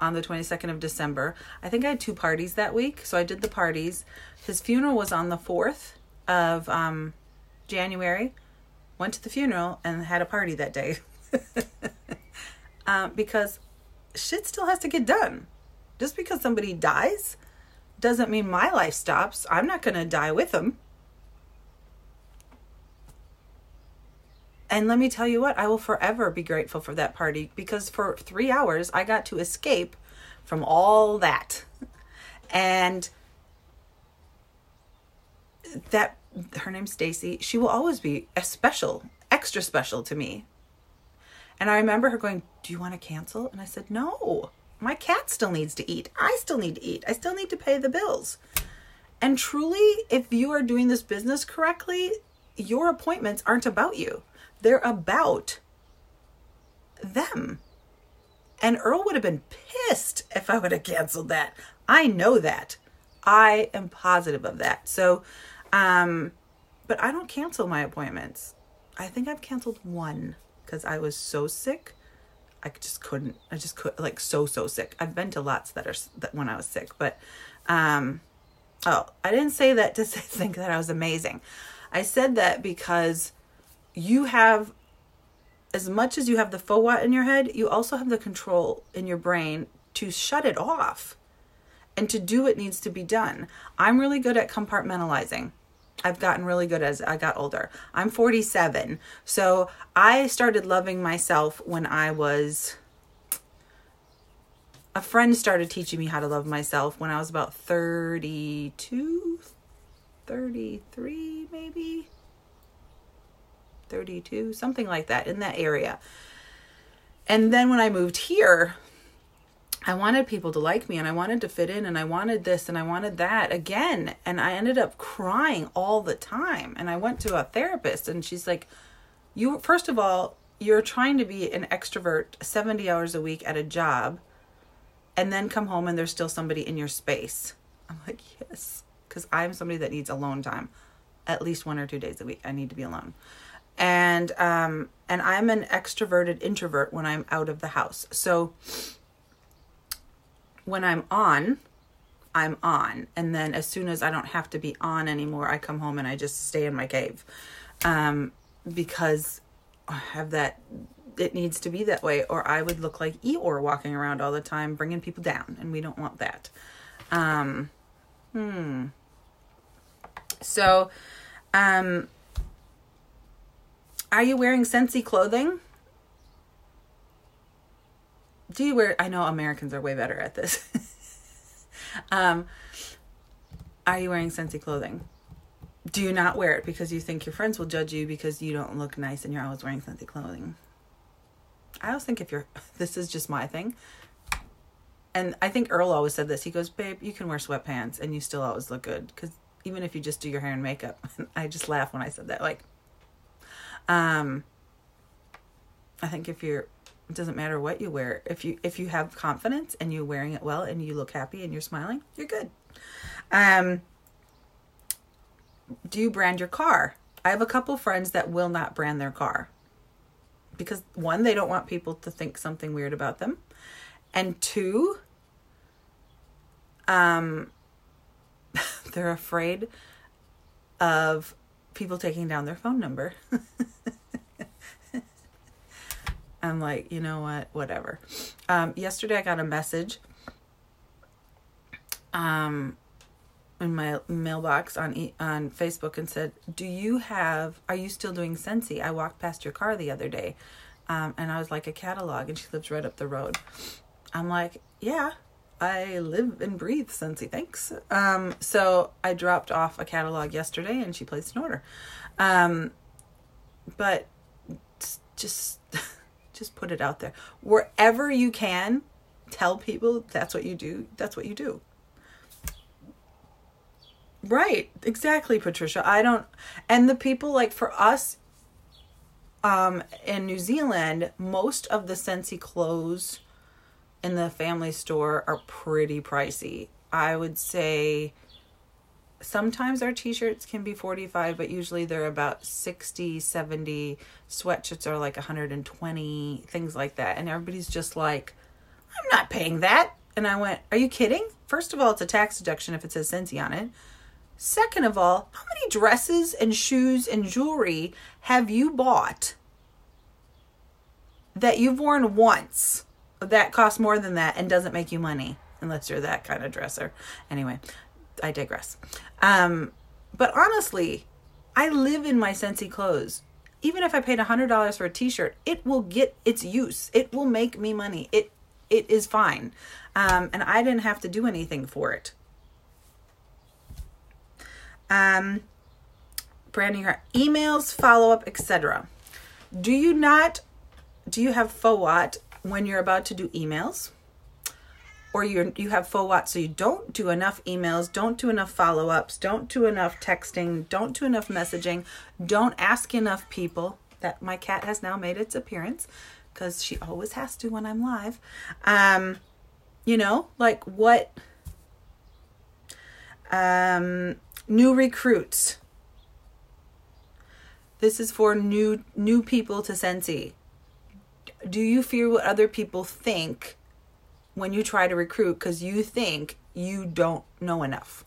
on the 22nd of December. I think I had two parties that week. So I did the parties. His funeral was on the 4th of um, January. Went to the funeral and had a party that day. um, because shit still has to get done. Just because somebody dies doesn't mean my life stops. I'm not going to die with them. And let me tell you what, I will forever be grateful for that party because for three hours I got to escape from all that. And that her name's Stacy, she will always be a special, extra special to me. And I remember her going, Do you want to cancel? And I said, No my cat still needs to eat. I still need to eat. I still need to pay the bills. And truly, if you are doing this business correctly, your appointments aren't about you, they're about them. And Earl would have been pissed if I would have canceled that. I know that. I am positive of that. So, um, but I don't cancel my appointments. I think I've canceled one because I was so sick I just couldn't. I just could like so so sick. I've been to lots that are that when I was sick, but um, oh, I didn't say that to think that I was amazing. I said that because you have as much as you have the FOWOT in your head, you also have the control in your brain to shut it off and to do what needs to be done. I'm really good at compartmentalizing. I've gotten really good as I got older. I'm 47. So I started loving myself when I was. A friend started teaching me how to love myself when I was about 32, 33, maybe. 32, something like that, in that area. And then when I moved here, I wanted people to like me and I wanted to fit in and I wanted this and I wanted that again. And I ended up crying all the time. And I went to a therapist and she's like, You, first of all, you're trying to be an extrovert 70 hours a week at a job and then come home and there's still somebody in your space. I'm like, Yes, because I'm somebody that needs alone time at least one or two days a week. I need to be alone. And, um, and I'm an extroverted introvert when I'm out of the house. So, when I'm on, I'm on. And then as soon as I don't have to be on anymore, I come home and I just stay in my cave. Um, because I have that, it needs to be that way, or I would look like Eeyore walking around all the time, bringing people down, and we don't want that. Um, hmm. So, um, are you wearing Scentsy clothing? Do you wear i know americans are way better at this. Um are you wearing Scentsy clothing? Do you not wear it because you think your friends will judge you because you don't look nice and you're always wearing Scentsy clothing? I always think if you're this is just my thing. And i think earl always said this. He goes babe you can wear sweatpants and you still always look good because even if you just do your hair and makeup. I just laugh when i said that like um i think if you're It doesn't matter what you wear. If you if you have confidence and you're wearing it well and you look happy and you're smiling, you're good. Um do you brand your car? I have a couple friends that will not brand their car. Because one, they don't want people to think something weird about them. And two, um they're afraid of people taking down their phone number. I'm like, you know what? Whatever. Um, yesterday, I got a message um, in my mailbox on on Facebook and said, "Do you have? Are you still doing Scentsy? I walked past your car the other day, um, and I was like a catalog, and she lives right up the road. I'm like, yeah." I live and breathe Scentsy. thanks. Um, so I dropped off a catalog yesterday and she placed an order. Um, but just just put it out there. Wherever you can tell people that's what you do that's what you do. Right exactly patricia. I don't and the people like for us um in new zealand most of the scentsy clothes in the family store are pretty pricey. I would say sometimes our t-shirts can be 45 but usually they're about 60 70 sweatshirts are like 120 things like that. And everybody's just like i'm not paying that. And i went are you kidding? First of all it's a tax deduction if it says Scentsy on it. Second of all how many dresses and shoes and jewelry have you bought that you've worn once that costs more than that and doesn't make you money unless you're that kind of dresser? Anyway I digress. Um, but honestly, I live in my Scentsy clothes. Even if I paid $100 for a t-shirt, it will get its use. It will make me money. It it is fine. Um, and I didn't have to do anything for it. Um, branding your emails, follow up, etc. Do you not do you have FOWOT when you're about to do emails? Or you you have FOWOT, so you don't do enough emails, don't do enough follow ups, don't do enough texting, don't do enough messaging, don't ask enough people. That my cat has now made its appearance because she always has to when I'm live. Um, you know, like what? Um, new recruits. This is for new new people to Scentsy. Do you fear what other people think when you try to recruit because you think you don't know enough.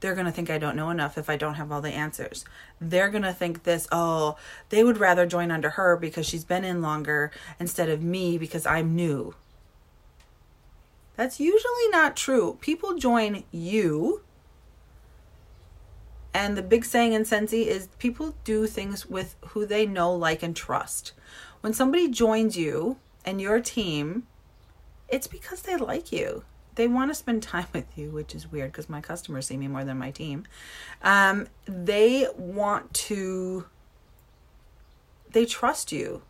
They're going to think I don't know enough if I don't have all the answers. They're going to think this, oh, they would rather join under her because she's been in longer instead of me because I'm new. That's usually not true. People join you. And the big saying in Scentsy is people do things with who they know, like, and trust. When somebody joins you, and your team, it's because they like you. They want to spend time with you, which is weird because my customers see me more than my team. Um, they want to, they trust you.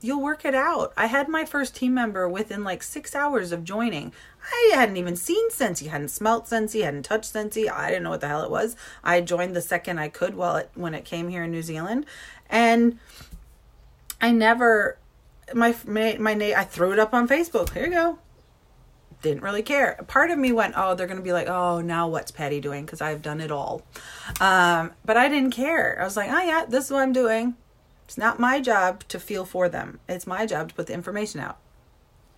You'll work it out. I had my first team member within like six hours of joining. I hadn't even seen Scentsy, hadn't smelt Scentsy, hadn't touched Scentsy. I didn't know what the hell it was. I joined the second I could while it when it came here in New Zealand, and I never my my, my I threw it up on Facebook. Here you go. Didn't really care. Part of me went, oh, they're gonna be like, oh, now what's Patty doing? Because I've done it all. Um, but I didn't care. I was like, oh yeah, this is what I'm doing. It's not my job to feel for them. It's my job to put the information out.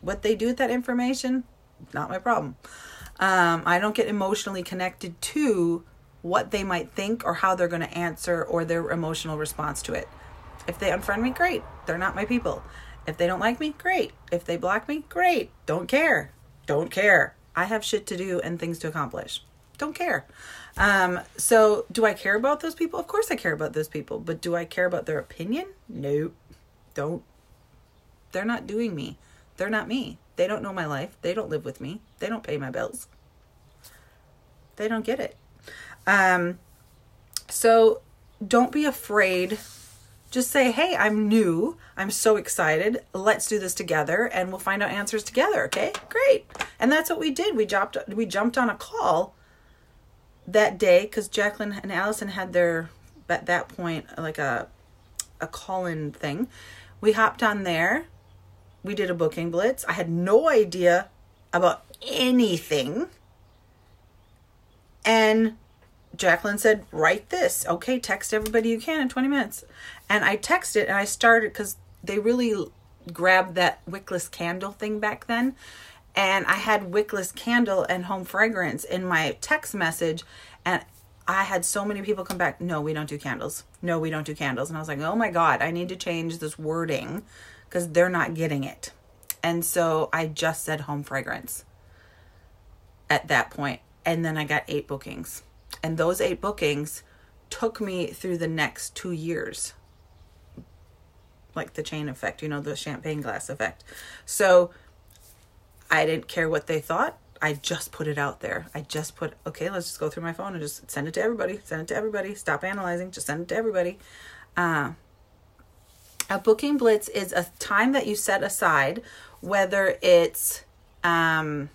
What they do with that information, not my problem. Um, I don't get emotionally connected to what they might think or how they're going to answer or their emotional response to it. If they unfriend me, great. They're not my people. If they don't like me, great. If they block me, great. Don't care. Don't care. I have shit to do and things to accomplish. Don't care. Um, so, do I care about those people? Of course, I care about those people. But do I care about their opinion? Nope. Don't. They're not doing me. They're not me. They don't know my life. They don't live with me. They don't pay my bills. They don't get it. Um, so, don't be afraid just say, hey, I'm new. I'm so excited. Let's do this together and we'll find out answers together. Okay, great. And that's what we did. We jumped, we jumped on a call that day because Jacqueline and Allison had their, at that point, like a a call in thing. We hopped on there. We did a booking blitz. I had no idea about anything. And Jacqueline said, Write this. Okay, text everybody you can in 20 minutes. And I texted and I started because they really grabbed that wickless candle thing back then. And I had wickless candle and home fragrance in my text message. And I had so many people come back, No, we don't do candles. No, we don't do candles. And I was like, Oh my God, I need to change this wording because they're not getting it. And so I just said home fragrance at that point. And then I got eight bookings. And those eight bookings took me through the next two years. Like the chain effect, you know, the champagne glass effect. So I didn't care what they thought. I just put it out there. I just put, okay, let's just go through my phone and just send it to everybody. Send it to everybody. Stop analyzing. Just send it to everybody. Uh, a booking blitz is a time that you set aside, whether it's um,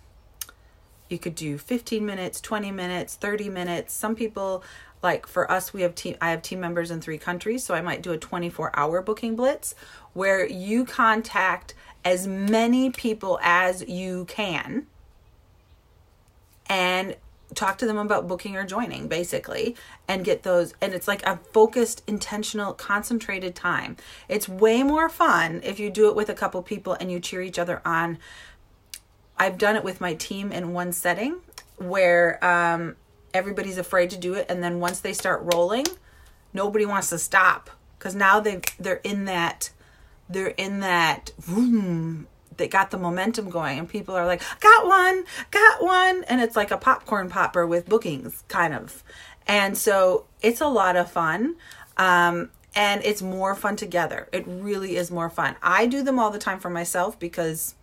you could do 15 minutes 20 minutes 30 minutes. Some people like for us we have team i have team members in three countries so i might do a 24 hour booking blitz where you contact as many people as you can and talk to them about booking or joining basically and get those and it's like a focused intentional concentrated time. It's way more fun if you do it with a couple people and you cheer each other on I've done it with my team in one setting where um, everybody's afraid to do it, and then once they start rolling, nobody wants to stop because now they they're in that they're in that room they got the momentum going and people are like got one got one and it's like a popcorn popper with bookings kind of. And so it's a lot of fun um, and it's more fun together. It really is more fun. I do them all the time for myself because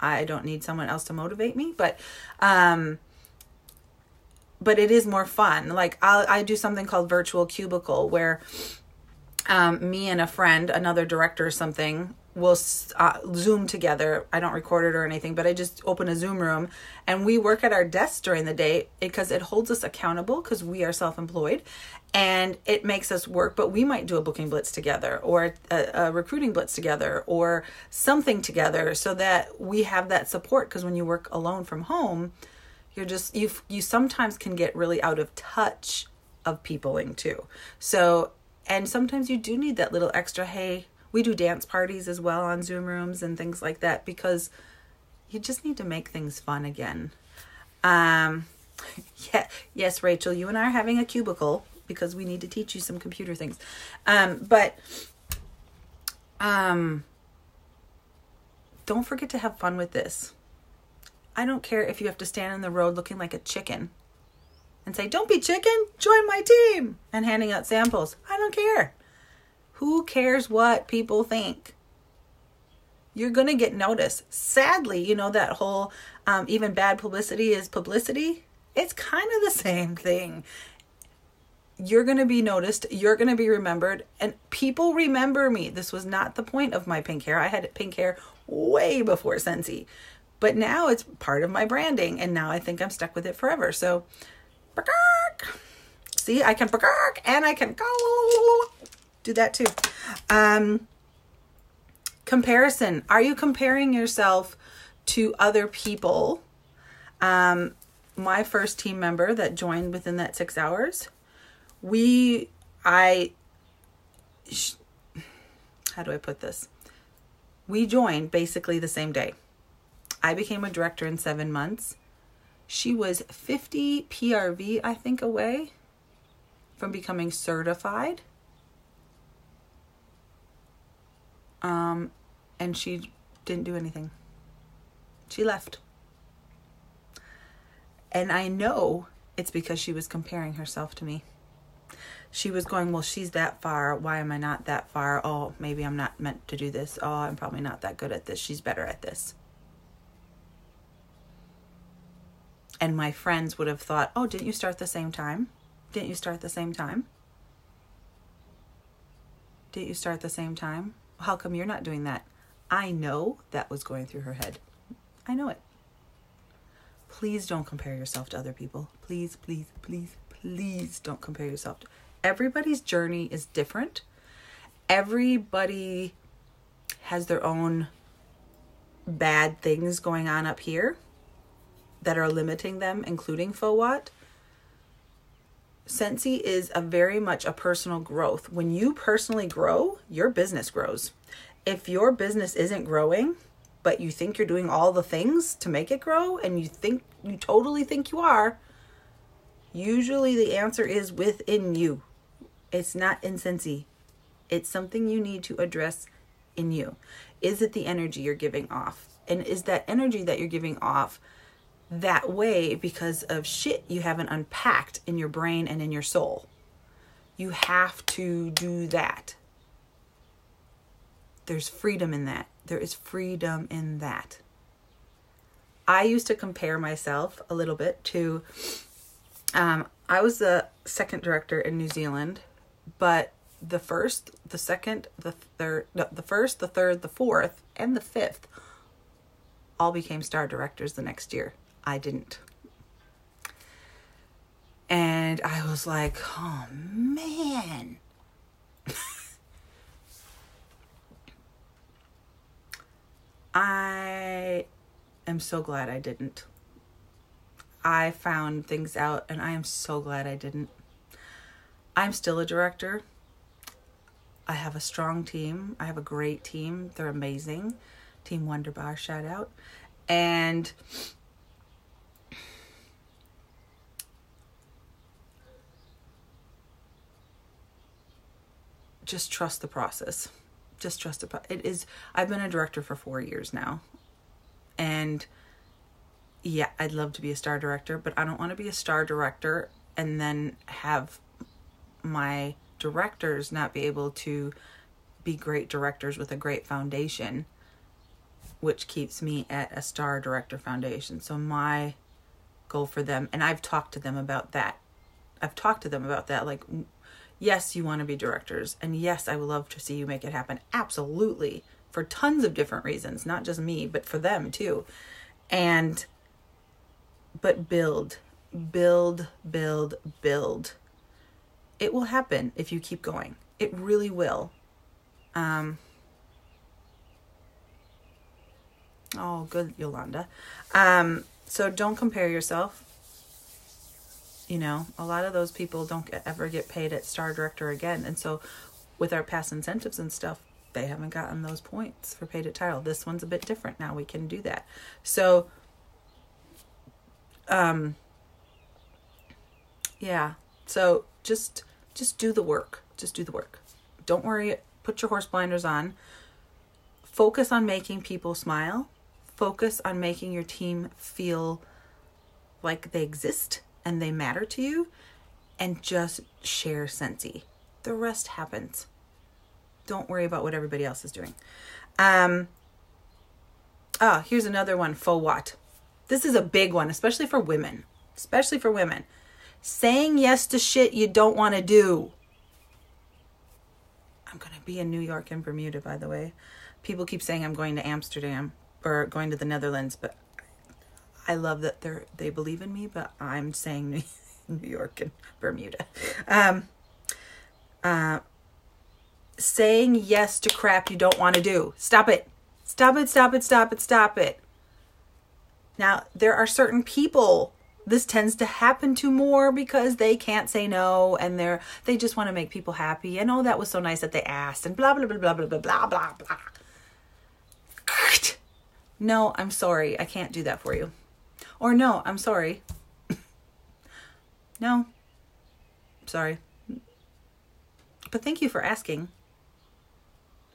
I don't need someone else to motivate me, but um but it is more fun. Like I'll I do something called virtual cubicle where um me and a friend, another director or something, will uh, zoom together i don't record it or anything but i just open a zoom room and we work at our desks during the day because it holds us accountable because we are self-employed and it makes us work but we might do a booking blitz together or a, a recruiting blitz together or something together so that we have that support. Because when you work alone from home you're just you you sometimes can get really out of touch of peopling too. So and sometimes you do need that little extra hey we do dance parties as well on zoom rooms and things like that because you just need to make things fun again. Um yeah yes rachel you and i are having a cubicle because we need to teach you some computer things. Um, but um, don't forget to have fun with this. I don't care if you have to stand in the road looking like a chicken and say, Don't be chicken, join my team, and handing out samples. I don't care. Who cares what people think? You're going to get noticed. Sadly, you know, that whole um, even bad publicity is publicity. It's kind of the same thing you're going to be noticed, you're going to be remembered, and people remember me. This was not the point of my pink hair. I had pink hair way before Scentsy, but now it's part of my branding, and now I think I'm stuck with it forever. So, see, I can and I can go do that too. Um, comparison. Are you comparing yourself to other people? Um, my first team member that joined within that six hours we i how do i put this? We joined basically the same day. I became a director in seven months. She was 50 prv i think away from becoming certified. Um and she didn't do anything. She left. And i know it's because she was comparing herself to me she was going, Well, she's that far. Why am I not that far? Oh, maybe I'm not meant to do this. Oh, I'm probably not that good at this. She's better at this. And my friends would have thought, Oh, didn't you start the same time? Didn't you start the same time? Didn't you start the same time? How come you're not doing that? I know that was going through her head. I know it. Please don't compare yourself to other people. Please, please, please, please don't compare yourself to everybody's journey is different everybody has their own bad things going on up here that are limiting them, including FOWOT. Scentsy is a very much a personal growth. When you personally grow, your business grows. If your business isn't growing, but you think you're doing all the things to make it grow and you think you totally think you are, usually the answer is within you. It's not in Scentsy. It's something you need to address in you. Is it the energy you're giving off? And is that energy that you're giving off that way because of shit you haven't unpacked in your brain and in your soul. You have to do that. There's freedom in that. There is freedom in that. I used to compare myself a little bit to, um, I was the second director in New Zealand, but the first, the second, the third, no, the first, the third, the fourth, and the fifth all became star directors the next year. I didn't. And I was like, oh man. I am so glad I didn't. I found things out and I am so glad I didn't. I'm still a director. I have a strong team. I have a great team. They're amazing. Team Wunderbar, shout out. And just trust the process. Just trust the it is I've been a director for 4 years now. And yeah, I'd love to be a star director, but I don't want to be a star director and then have my directors not be able to be great directors with a great foundation which keeps me at a star director foundation. So my goal for them and I've talked to them about that. I've talked to them about that like yes, you want to be directors. And yes, I would love to see you make it happen. Absolutely. For tons of different reasons, not just me, but for them too. And, but build, build, build, build. It will happen if you keep going. It really will. Um, oh, good, Yolanda. Um, so don't compare yourself you know a lot of those people don't get, ever get paid at star director again and so with our past incentives and stuff they haven't gotten those points for paid at title this one's a bit different now we can do that so um yeah so just just do the work just do the work don't worry put your horse blinders on focus on making people smile focus on making your team feel like they exist and they matter to you and just share Scentsy. The rest happens. Don't worry about what everybody else is doing. Um, oh, here's another one FOWOT. This is a big one, especially for women. Especially for women. Saying yes to shit you don't want to do. I'm going to be in New York and Bermuda, by the way. People keep saying I'm going to Amsterdam or going to the Netherlands, but I love that they're they believe in me, but I'm saying New, New York and Bermuda. Um, uh, saying yes to crap you don't want to do. Stop it. Stop it. Stop it. Stop it. Stop it. Now there are certain people this tends to happen to more because they can't say no and they're they just want to make people happy and oh that was so nice that they asked and blah blah blah blah blah blah blah blah blah. No, I'm sorry. I can't do that for you. Or no, I'm sorry. no. Sorry. But thank you for asking.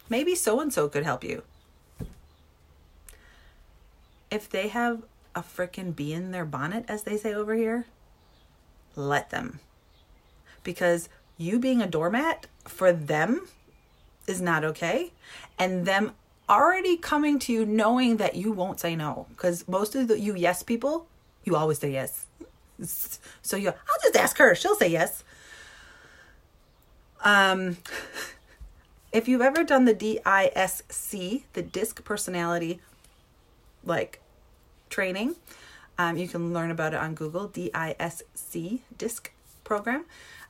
Maybe so and so could help you. If they have a freaking bee in their bonnet, as they say over here, let them. Because you being a doormat for them is not okay. And them already coming to you knowing that you won't say no. Because most of the you yes people you always say yes. So you i'll just ask her. She'll say yes. Um if you've ever done the disc the disc personality like training um, you can learn about it on google disc disc program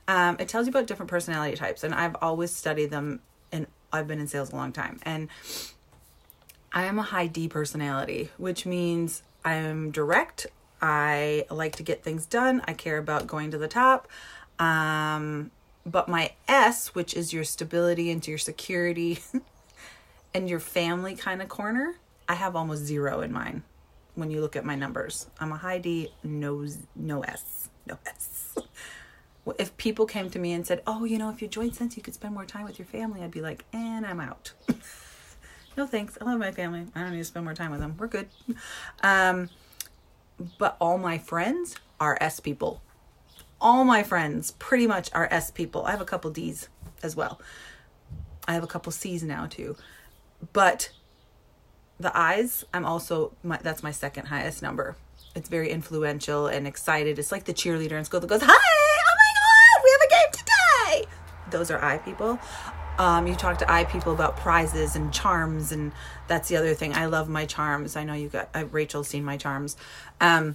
um, it tells you about different personality types and i've always studied them and I've been in sales a long time. And I am a high D personality, which means I am direct. I like to get things done. I care about going to the top. Um, but my S, which is your stability and your security and your family kind of corner, I have almost zero in mine when you look at my numbers. I'm a high D, no, no S, no S. If people came to me and said, "Oh, you know, if you joined Sense, you could spend more time with your family," I'd be like, "And I'm out." no thanks. I love my family. I don't need to spend more time with them. We're good. Um, but all my friends are S people. All my friends pretty much are S people. I have a couple D's as well. I have a couple C's now too. But the eyes, I'm also my, that's my second highest number. It's very influential and excited. It's like the cheerleader in school that goes, "Hi, oh my god, we have a game today." Those are eye people. Um, you talk to eye people about prizes and charms, and that's the other thing. I love my charms. I know you got uh, Rachel's seen my charms. Um,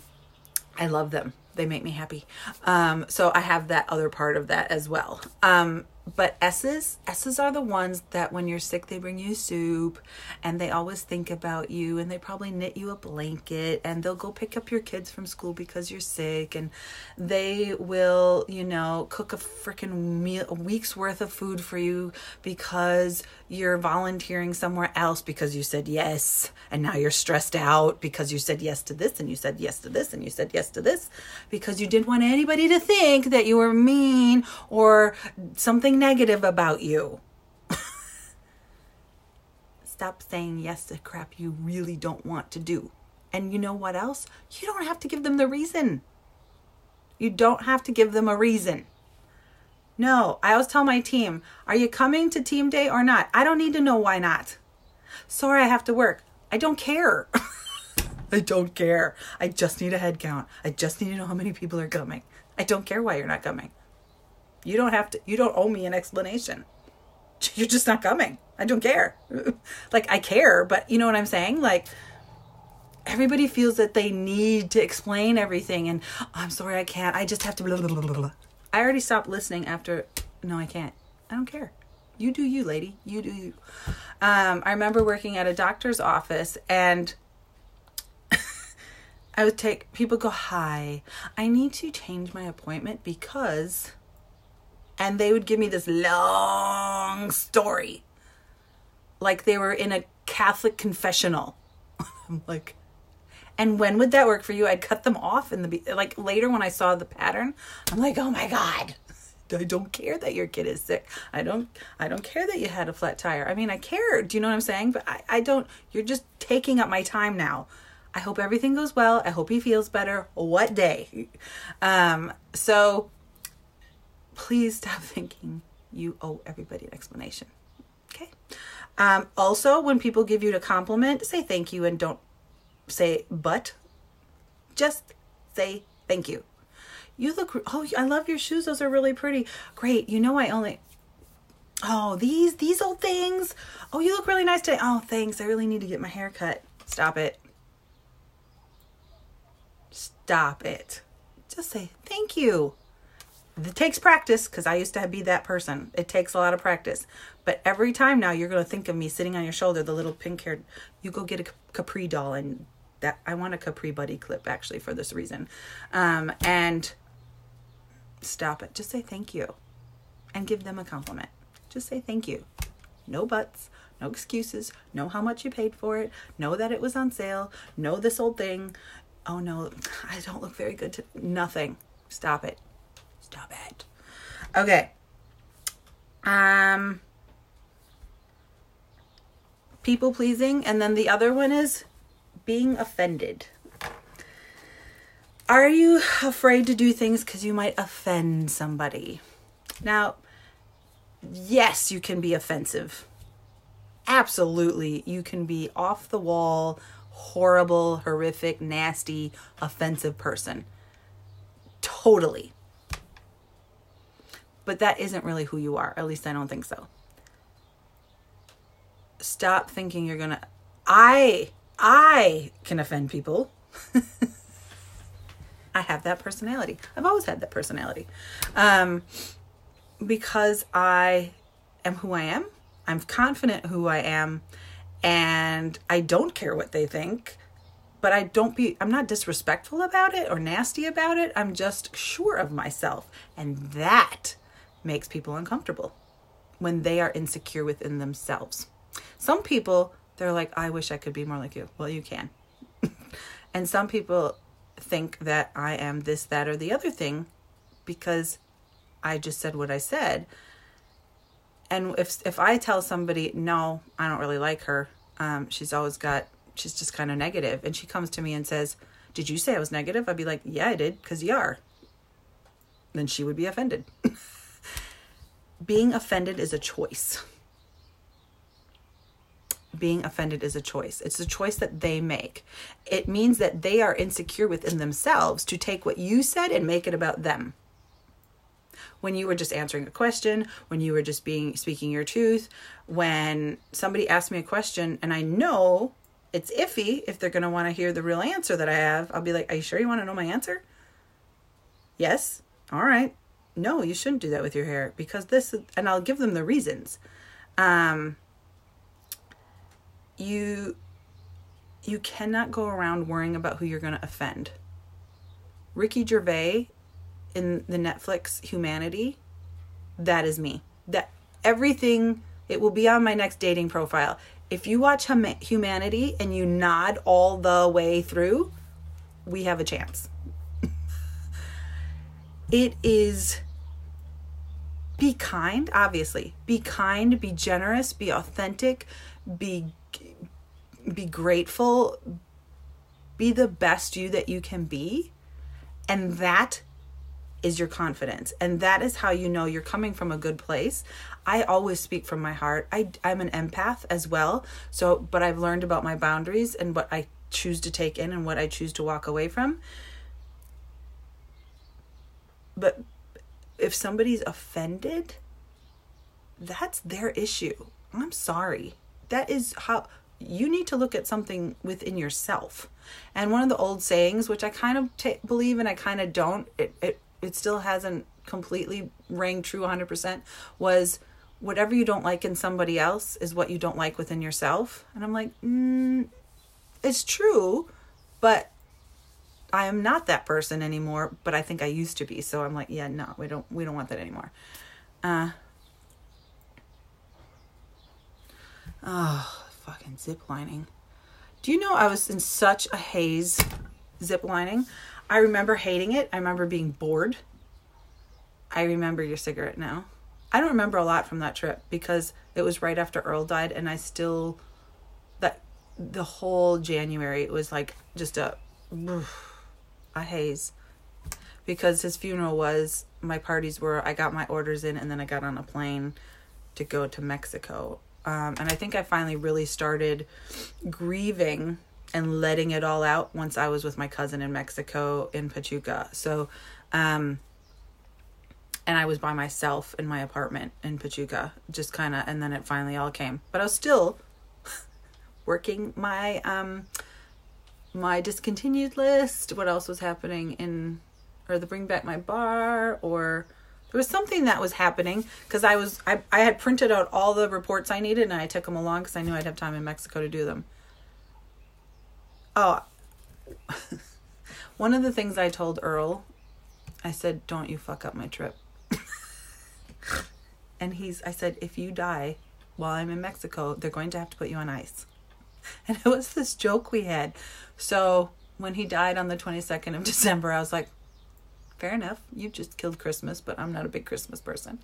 I love them. They make me happy. Um, so I have that other part of that as well. Um, but S's, S's are the ones that when you're sick, they bring you soup and they always think about you and they probably knit you a blanket and they'll go pick up your kids from school because you're sick and they will, you know, cook a freaking meal, a week's worth of food for you because you're volunteering somewhere else because you said yes and now you're stressed out because you said yes to this and you said yes to this and you said yes to this because you didn't want anybody to think that you were mean or something negative about you. Stop saying yes to crap you really don't want to do. And you know what else? You don't have to give them the reason. You don't have to give them a reason. No, I always tell my team, are you coming to team day or not? I don't need to know why not. Sorry, I have to work. I don't care. I don't care. I just need a head count. I just need to know how many people are coming. I don't care why you're not coming. You don't have to, you don't owe me an explanation. You're just not coming. I don't care. like, I care, but you know what I'm saying? Like, everybody feels that they need to explain everything and oh, I'm sorry I can't. I just have to blah, blah, blah, blah. I already stopped listening after no I can't. I don't care. You do you, lady. You do you. Um, I remember working at a doctor's office and I would take people go, Hi, I need to change my appointment because and they would give me this long story. Like they were in a Catholic confessional. I'm like, and when would that work for you? I'd cut them off in the like later when I saw the pattern. I'm like, oh my god, I don't care that your kid is sick. I don't I don't care that you had a flat tire. I mean, I care. Do you know what I'm saying? But I, I don't you're just taking up my time now. I hope everything goes well. I hope he feels better. What day? Um, so please stop thinking you owe everybody an explanation. Okay. Um, also, when people give you a compliment, say thank you and don't say but. Just say thank you. You look, oh, I love your shoes. Those are really pretty. Great. You know, I only, oh, these, these old things. Oh, you look really nice today. Oh, thanks. I really need to get my hair cut. Stop it. Stop it. Just say thank you. It takes practice because I used to be that person. It takes a lot of practice. But every time now you're going to think of me sitting on your shoulder, the little pink haired, you go get a Capri doll and that I want a Capri Buddy clip actually for this reason. Um, and stop it. Just say thank you and give them a compliment. Just say thank you. No buts, no excuses. Know how much you paid for it. Know that it was on sale. Know this old thing. Oh no, I don't look very good to nothing. Stop it. Stop it. Okay. Um people pleasing and then the other one is being offended. Are you afraid to do things cuz you might offend somebody? Now, yes, you can be offensive. Absolutely, you can be off the wall, horrible, horrific, nasty, offensive person. Totally but that isn't really who you are. At least I don't think so. Stop thinking you're going to I I can offend people. I have that personality. I've always had that personality. Um because I am who I am. I'm confident who I am and I don't care what they think. But I don't be I'm not disrespectful about it or nasty about it. I'm just sure of myself. And that makes people uncomfortable when they are insecure within themselves. Some people they're like, I wish I could be more like you. Well, you can. and some people think that I am this, that, or the other thing because I just said what I said. And if if I tell somebody, no, I don't really like her, um, she's always got, she's just kind of negative, and she comes to me and says, "Did you say I was negative?" I'd be like, "Yeah, I did, because you are." Then she would be offended. Being offended is a choice being offended is a choice. It's a choice that they make. It means that they are insecure within themselves to take what you said and make it about them. When you were just answering a question, when you were just being speaking your truth, when somebody asked me a question and I know it's iffy if they're going to want to hear the real answer that I have, I'll be like, "Are you sure you want to know my answer?" Yes. All right. No, you shouldn't do that with your hair because this and I'll give them the reasons. Um you you cannot go around worrying about who you're going to offend. Ricky Gervais in the Netflix Humanity, that is me. That everything it will be on my next dating profile. If you watch hum- Humanity and you nod all the way through, we have a chance. it is be kind, obviously. Be kind, be generous, be authentic, be be grateful, be the best you that you can be. And that is your confidence. And that is how you know you're coming from a good place. I always speak from my heart. I, I'm an empath as well. So, but I've learned about my boundaries and what I choose to take in and what I choose to walk away from. But if somebody's offended, that's their issue. I'm sorry. That is how you need to look at something within yourself. And one of the old sayings, which I kind of t- believe and I kind of don't, it, it, it still hasn't completely rang true 100%, was whatever you don't like in somebody else is what you don't like within yourself. And I'm like, mm, it's true, but I am not that person anymore, but I think I used to be. So I'm like, yeah, no, we don't we don't want that anymore. Uh Oh, fucking zip lining. Do you know I was in such a haze zip lining? I remember hating it. I remember being bored. I remember your cigarette now. I don't remember a lot from that trip because it was right after Earl died and I still that the whole January it was like just a a haze because his funeral was my parties were I got my orders in and then I got on a plane to go to Mexico um, and I think I finally really started grieving and letting it all out once I was with my cousin in Mexico in Pachuca. So, um, and I was by myself in my apartment in Pachuca, just kind of, and then it finally all came. But I was still working my um my discontinued list. What else was happening in, or the bring back my bar, or there was something that was happening because I was I, I had printed out all the reports I needed and I took them along because I knew I'd have time in Mexico to do them. Oh, one of the things I told Earl, I said, "Don't you fuck up my trip." and he's I said, "If you die while I'm in Mexico, they're going to have to put you on ice." And it was this joke we had. So when he died on the 22nd of December, I was like, fair enough. You just killed Christmas, but I'm not a big Christmas person.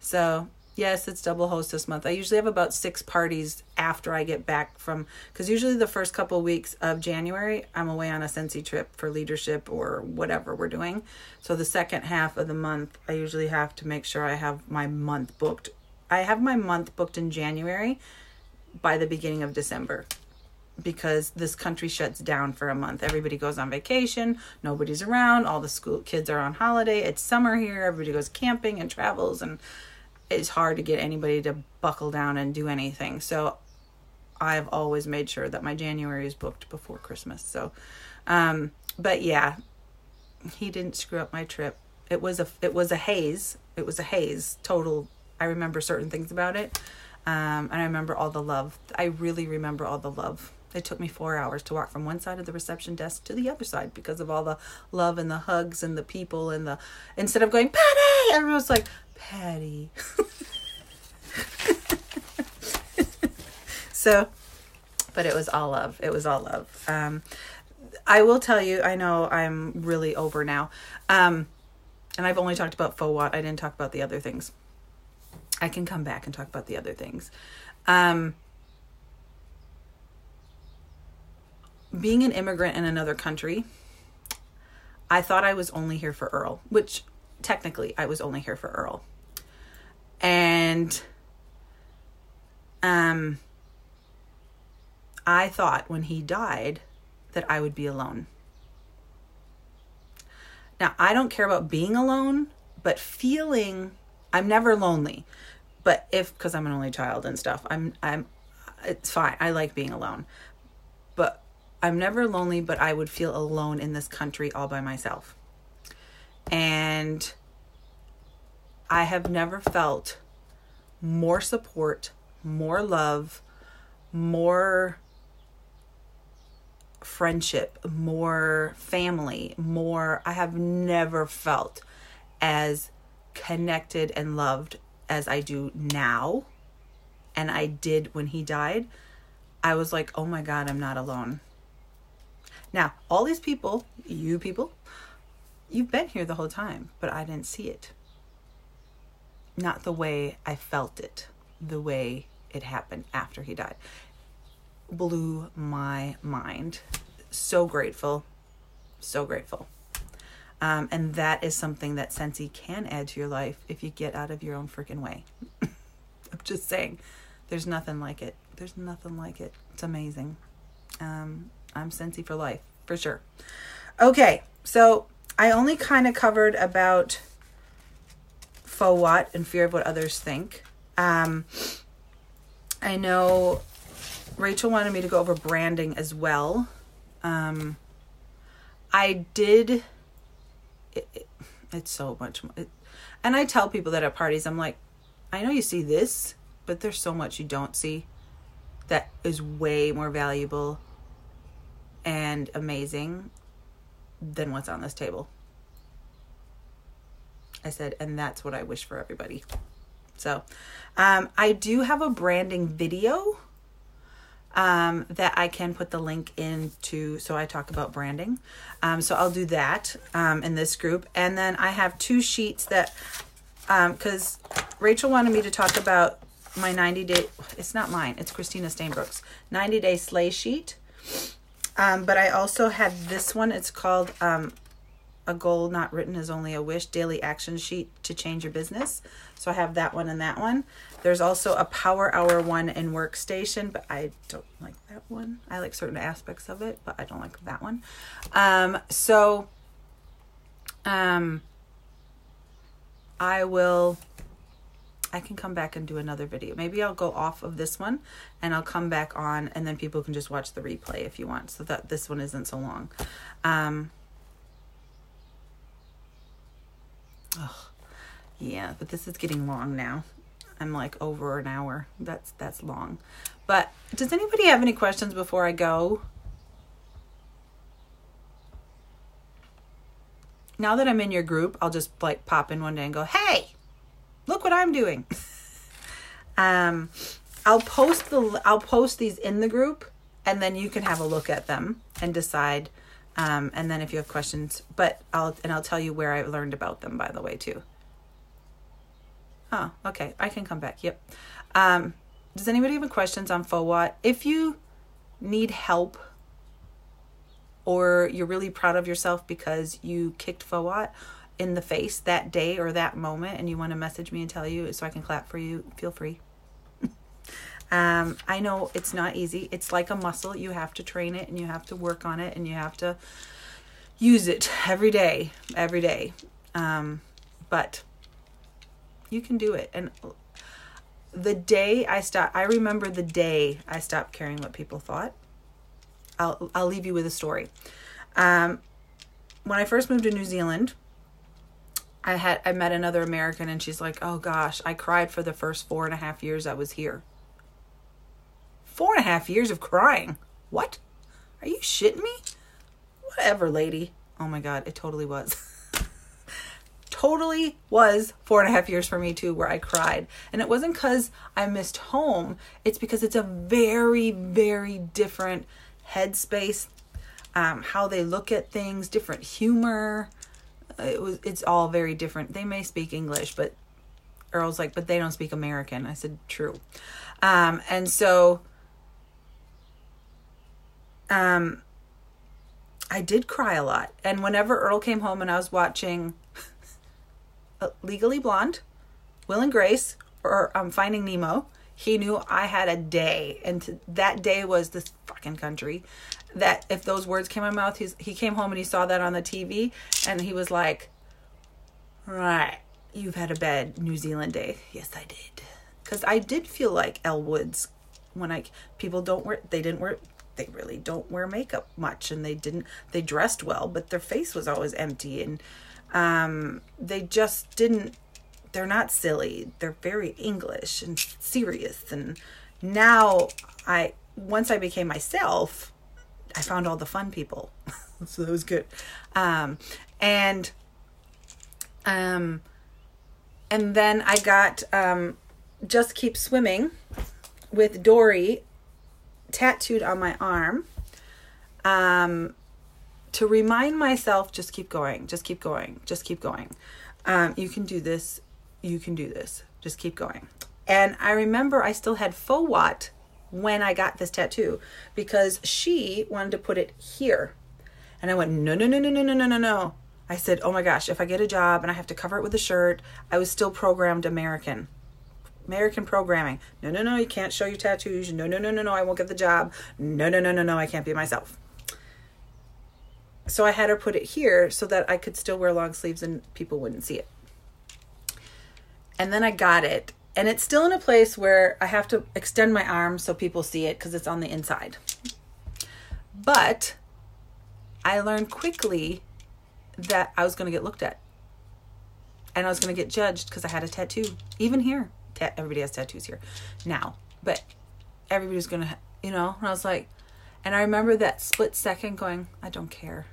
So, yes, it's double host this month. I usually have about six parties after I get back from, because usually the first couple weeks of January, I'm away on a Scentsy trip for leadership or whatever we're doing. So, the second half of the month, I usually have to make sure I have my month booked. I have my month booked in January by the beginning of December because this country shuts down for a month. Everybody goes on vacation, nobody's around, all the school kids are on holiday. It's summer here, everybody goes camping and travels and it's hard to get anybody to buckle down and do anything. So I've always made sure that my January is booked before Christmas. So um but yeah, he didn't screw up my trip. It was a it was a haze. It was a haze. Total I remember certain things about it. Um, and I remember all the love. I really remember all the love. It took me four hours to walk from one side of the reception desk to the other side because of all the love and the hugs and the people and the instead of going Patty, everyone was like Patty. so, but it was all love. It was all love. Um, I will tell you. I know I'm really over now, um, and I've only talked about FOWOT. I didn't talk about the other things. I can come back and talk about the other things. Um, being an immigrant in another country, I thought I was only here for Earl, which technically I was only here for Earl. And um I thought when he died that I would be alone. Now, I don't care about being alone, but feeling I'm never lonely. But if cuz I'm an only child and stuff, I'm I'm it's fine. I like being alone. I'm never lonely, but I would feel alone in this country all by myself. And I have never felt more support, more love, more friendship, more family, more. I have never felt as connected and loved as I do now. And I did when he died. I was like, oh my God, I'm not alone. Now, all these people, you people, you've been here the whole time, but I didn't see it. Not the way I felt it, the way it happened after he died. Blew my mind. So grateful. So grateful. Um, and that is something that Scentsy can add to your life if you get out of your own freaking way. I'm just saying, there's nothing like it. There's nothing like it. It's amazing. Um, I'm Scentsy for life, for sure. Okay, so I only kind of covered about FOWOT and fear of what others think. Um, I know Rachel wanted me to go over branding as well. Um, I did. It, it, it's so much, it, and I tell people that at parties, I'm like, I know you see this, but there's so much you don't see that is way more valuable and amazing than what's on this table. I said, and that's what I wish for everybody. So, um, I do have a branding video um, that I can put the link into. So I talk about branding. Um, so I'll do that um, in this group, and then I have two sheets that because um, Rachel wanted me to talk about my 90 day. It's not mine. It's Christina Stainbrook's 90 day sleigh sheet. Um, but I also had this one. It's called um, A Goal Not Written is Only a Wish Daily Action Sheet to Change Your Business. So I have that one and that one. There's also a Power Hour one in Workstation, but I don't like that one. I like certain aspects of it, but I don't like that one. Um, so um, I will I can come back and do another video. Maybe I'll go off of this one and I'll come back on and then people can just watch the replay if you want so that this one isn't so long. Um, oh, yeah, but this is getting long now. I'm like over an hour. That's that's long. But does anybody have any questions before I go? Now that I'm in your group, I'll just like pop in one day and go, "Hey, look what I'm doing. um, I'll post the I'll post these in the group, and then you can have a look at them and decide. Um, and then if you have questions, but I'll and I'll tell you where I learned about them by the way too. Oh, okay. I can come back. Yep. Um, does anybody have any questions on FOWOT? If you need help or you're really proud of yourself because you kicked FOWOT in the face that day or that moment and you want to message me and tell you so I can clap for you, feel free. um, I know it's not easy. It's like a muscle. You have to train it and you have to work on it and you have to use it every day, every day. Um, but you can do it. And the day I stopped, I remember the day I stopped caring what people thought. I'll, I'll leave you with a story. Um, when I first moved to New Zealand, I had I met another American and she's like, oh gosh, I cried for the first four and a half years I was here. Four and a half years of crying. What? Are you shitting me? Whatever, lady. Oh my god, it totally was. totally was four and a half years for me too, where I cried. And it wasn't because I missed home, it's because it's a very, very different headspace, um, how they look at things, different humor. It was it's all very different. They may speak English, but Earl's like, but they don't speak American. I said, true. Um, and so um I did cry a lot. And whenever Earl came home and I was watching Legally Blonde, Will and Grace, or um, Finding Nemo, he knew I had a day. And to, that day was this fucking country. That if those words came out of my mouth, he's, he came home and he saw that on the TV and he was like, Right, you've had a bad New Zealand day. Yes, I did. Because I did feel like Elle Woods when I, people don't wear, they didn't wear, they really don't wear makeup much and they didn't they dressed well but their face was always empty and um, they just didn't they're not silly they're very english and serious and now i once i became myself i found all the fun people so that was good um, and um and then i got um just keep swimming with dory tattooed on my arm um, to remind myself just keep going, just keep going, just keep going. Um, you can do this, you can do this, just keep going. And I remember I still had FOWOT when I got this tattoo because she wanted to put it here. And I went, no, no, no, no, no, no, no, no, no. I said, oh my gosh, if I get a job and I have to cover it with a shirt, I was still programmed American. American programming. No, no, no, you can't show your tattoos. No, no, no, no, no, I won't get the job. No, no, no, no, no, I can't be myself. So I had her put it here so that I could still wear long sleeves and people wouldn't see it. And then I got it. And it's still in a place where I have to extend my arm so people see it because it's on the inside. But I learned quickly that I was going to get looked at. And I was going to get judged because I had a tattoo, even here everybody has tattoos here now, but everybody's gonna, you know. And I was like, and I remember that split second going, I don't care.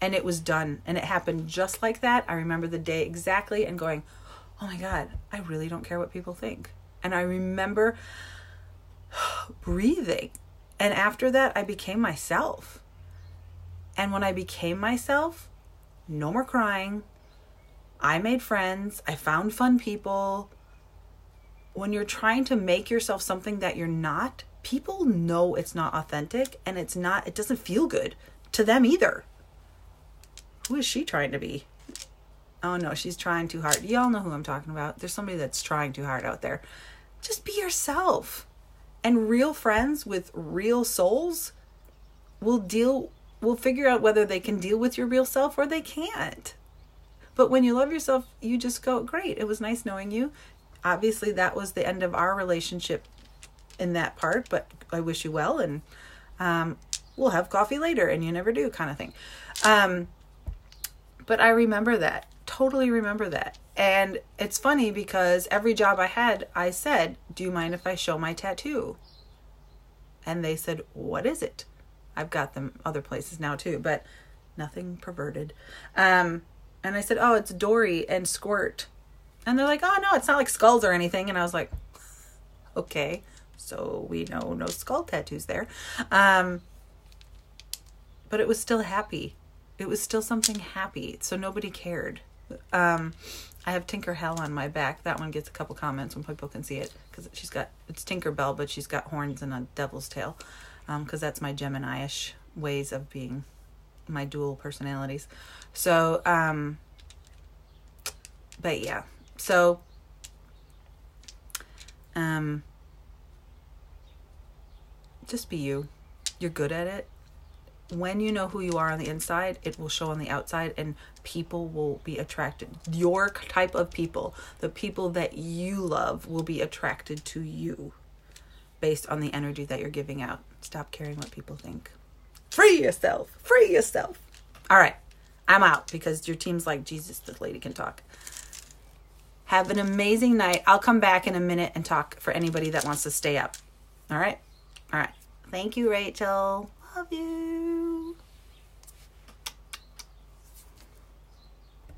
And it was done. And it happened just like that. I remember the day exactly and going, oh my God, I really don't care what people think. And I remember breathing. And after that, I became myself. And when I became myself, no more crying. I made friends. I found fun people when you're trying to make yourself something that you're not, people know it's not authentic and it's not, it doesn't feel good to them either. Who is she trying to be? Oh no, she's trying too hard. Y'all know who I'm talking about. There's somebody that's trying too hard out there. Just be yourself. And real friends with real souls will deal will figure out whether they can deal with your real self or they can't. But when you love yourself, you just go, Great, it was nice knowing you obviously that was the end of our relationship in that part, but I wish you well and um, we'll have coffee later and you never do kind of thing. Um, but I remember that, totally remember that. And it's funny because every job I had, I said, Do you mind if I show my tattoo? And they said, What is it? I've got them other places now too, but nothing perverted. Um, and I said, Oh, it's Dory and Squirt and they're like, oh, no, it's not like skulls or anything. And I was like, okay, so we know no skull tattoos there. Um, but it was still happy. It was still something happy. So nobody cared. Um, I have Tinker Hell on my back. That one gets a couple comments when people can see it because she's got it's Tinker Bell, but she's got horns and a devil's tail. Because um, that's my Gemini-ish ways of being, my dual personalities. So, um, but yeah, so, um, just be you. You're good at it. When you know who you are on the inside, it will show on the outside, and people will be attracted. Your type of people, the people that you love, will be attracted to you based on the energy that you're giving out. Stop caring what people think. Free yourself. Free yourself. All right. I'm out because your team's like, Jesus, this lady can talk. Have an amazing night. I'll come back in a minute and talk for anybody that wants to stay up. All right? All right. Thank you, Rachel love you.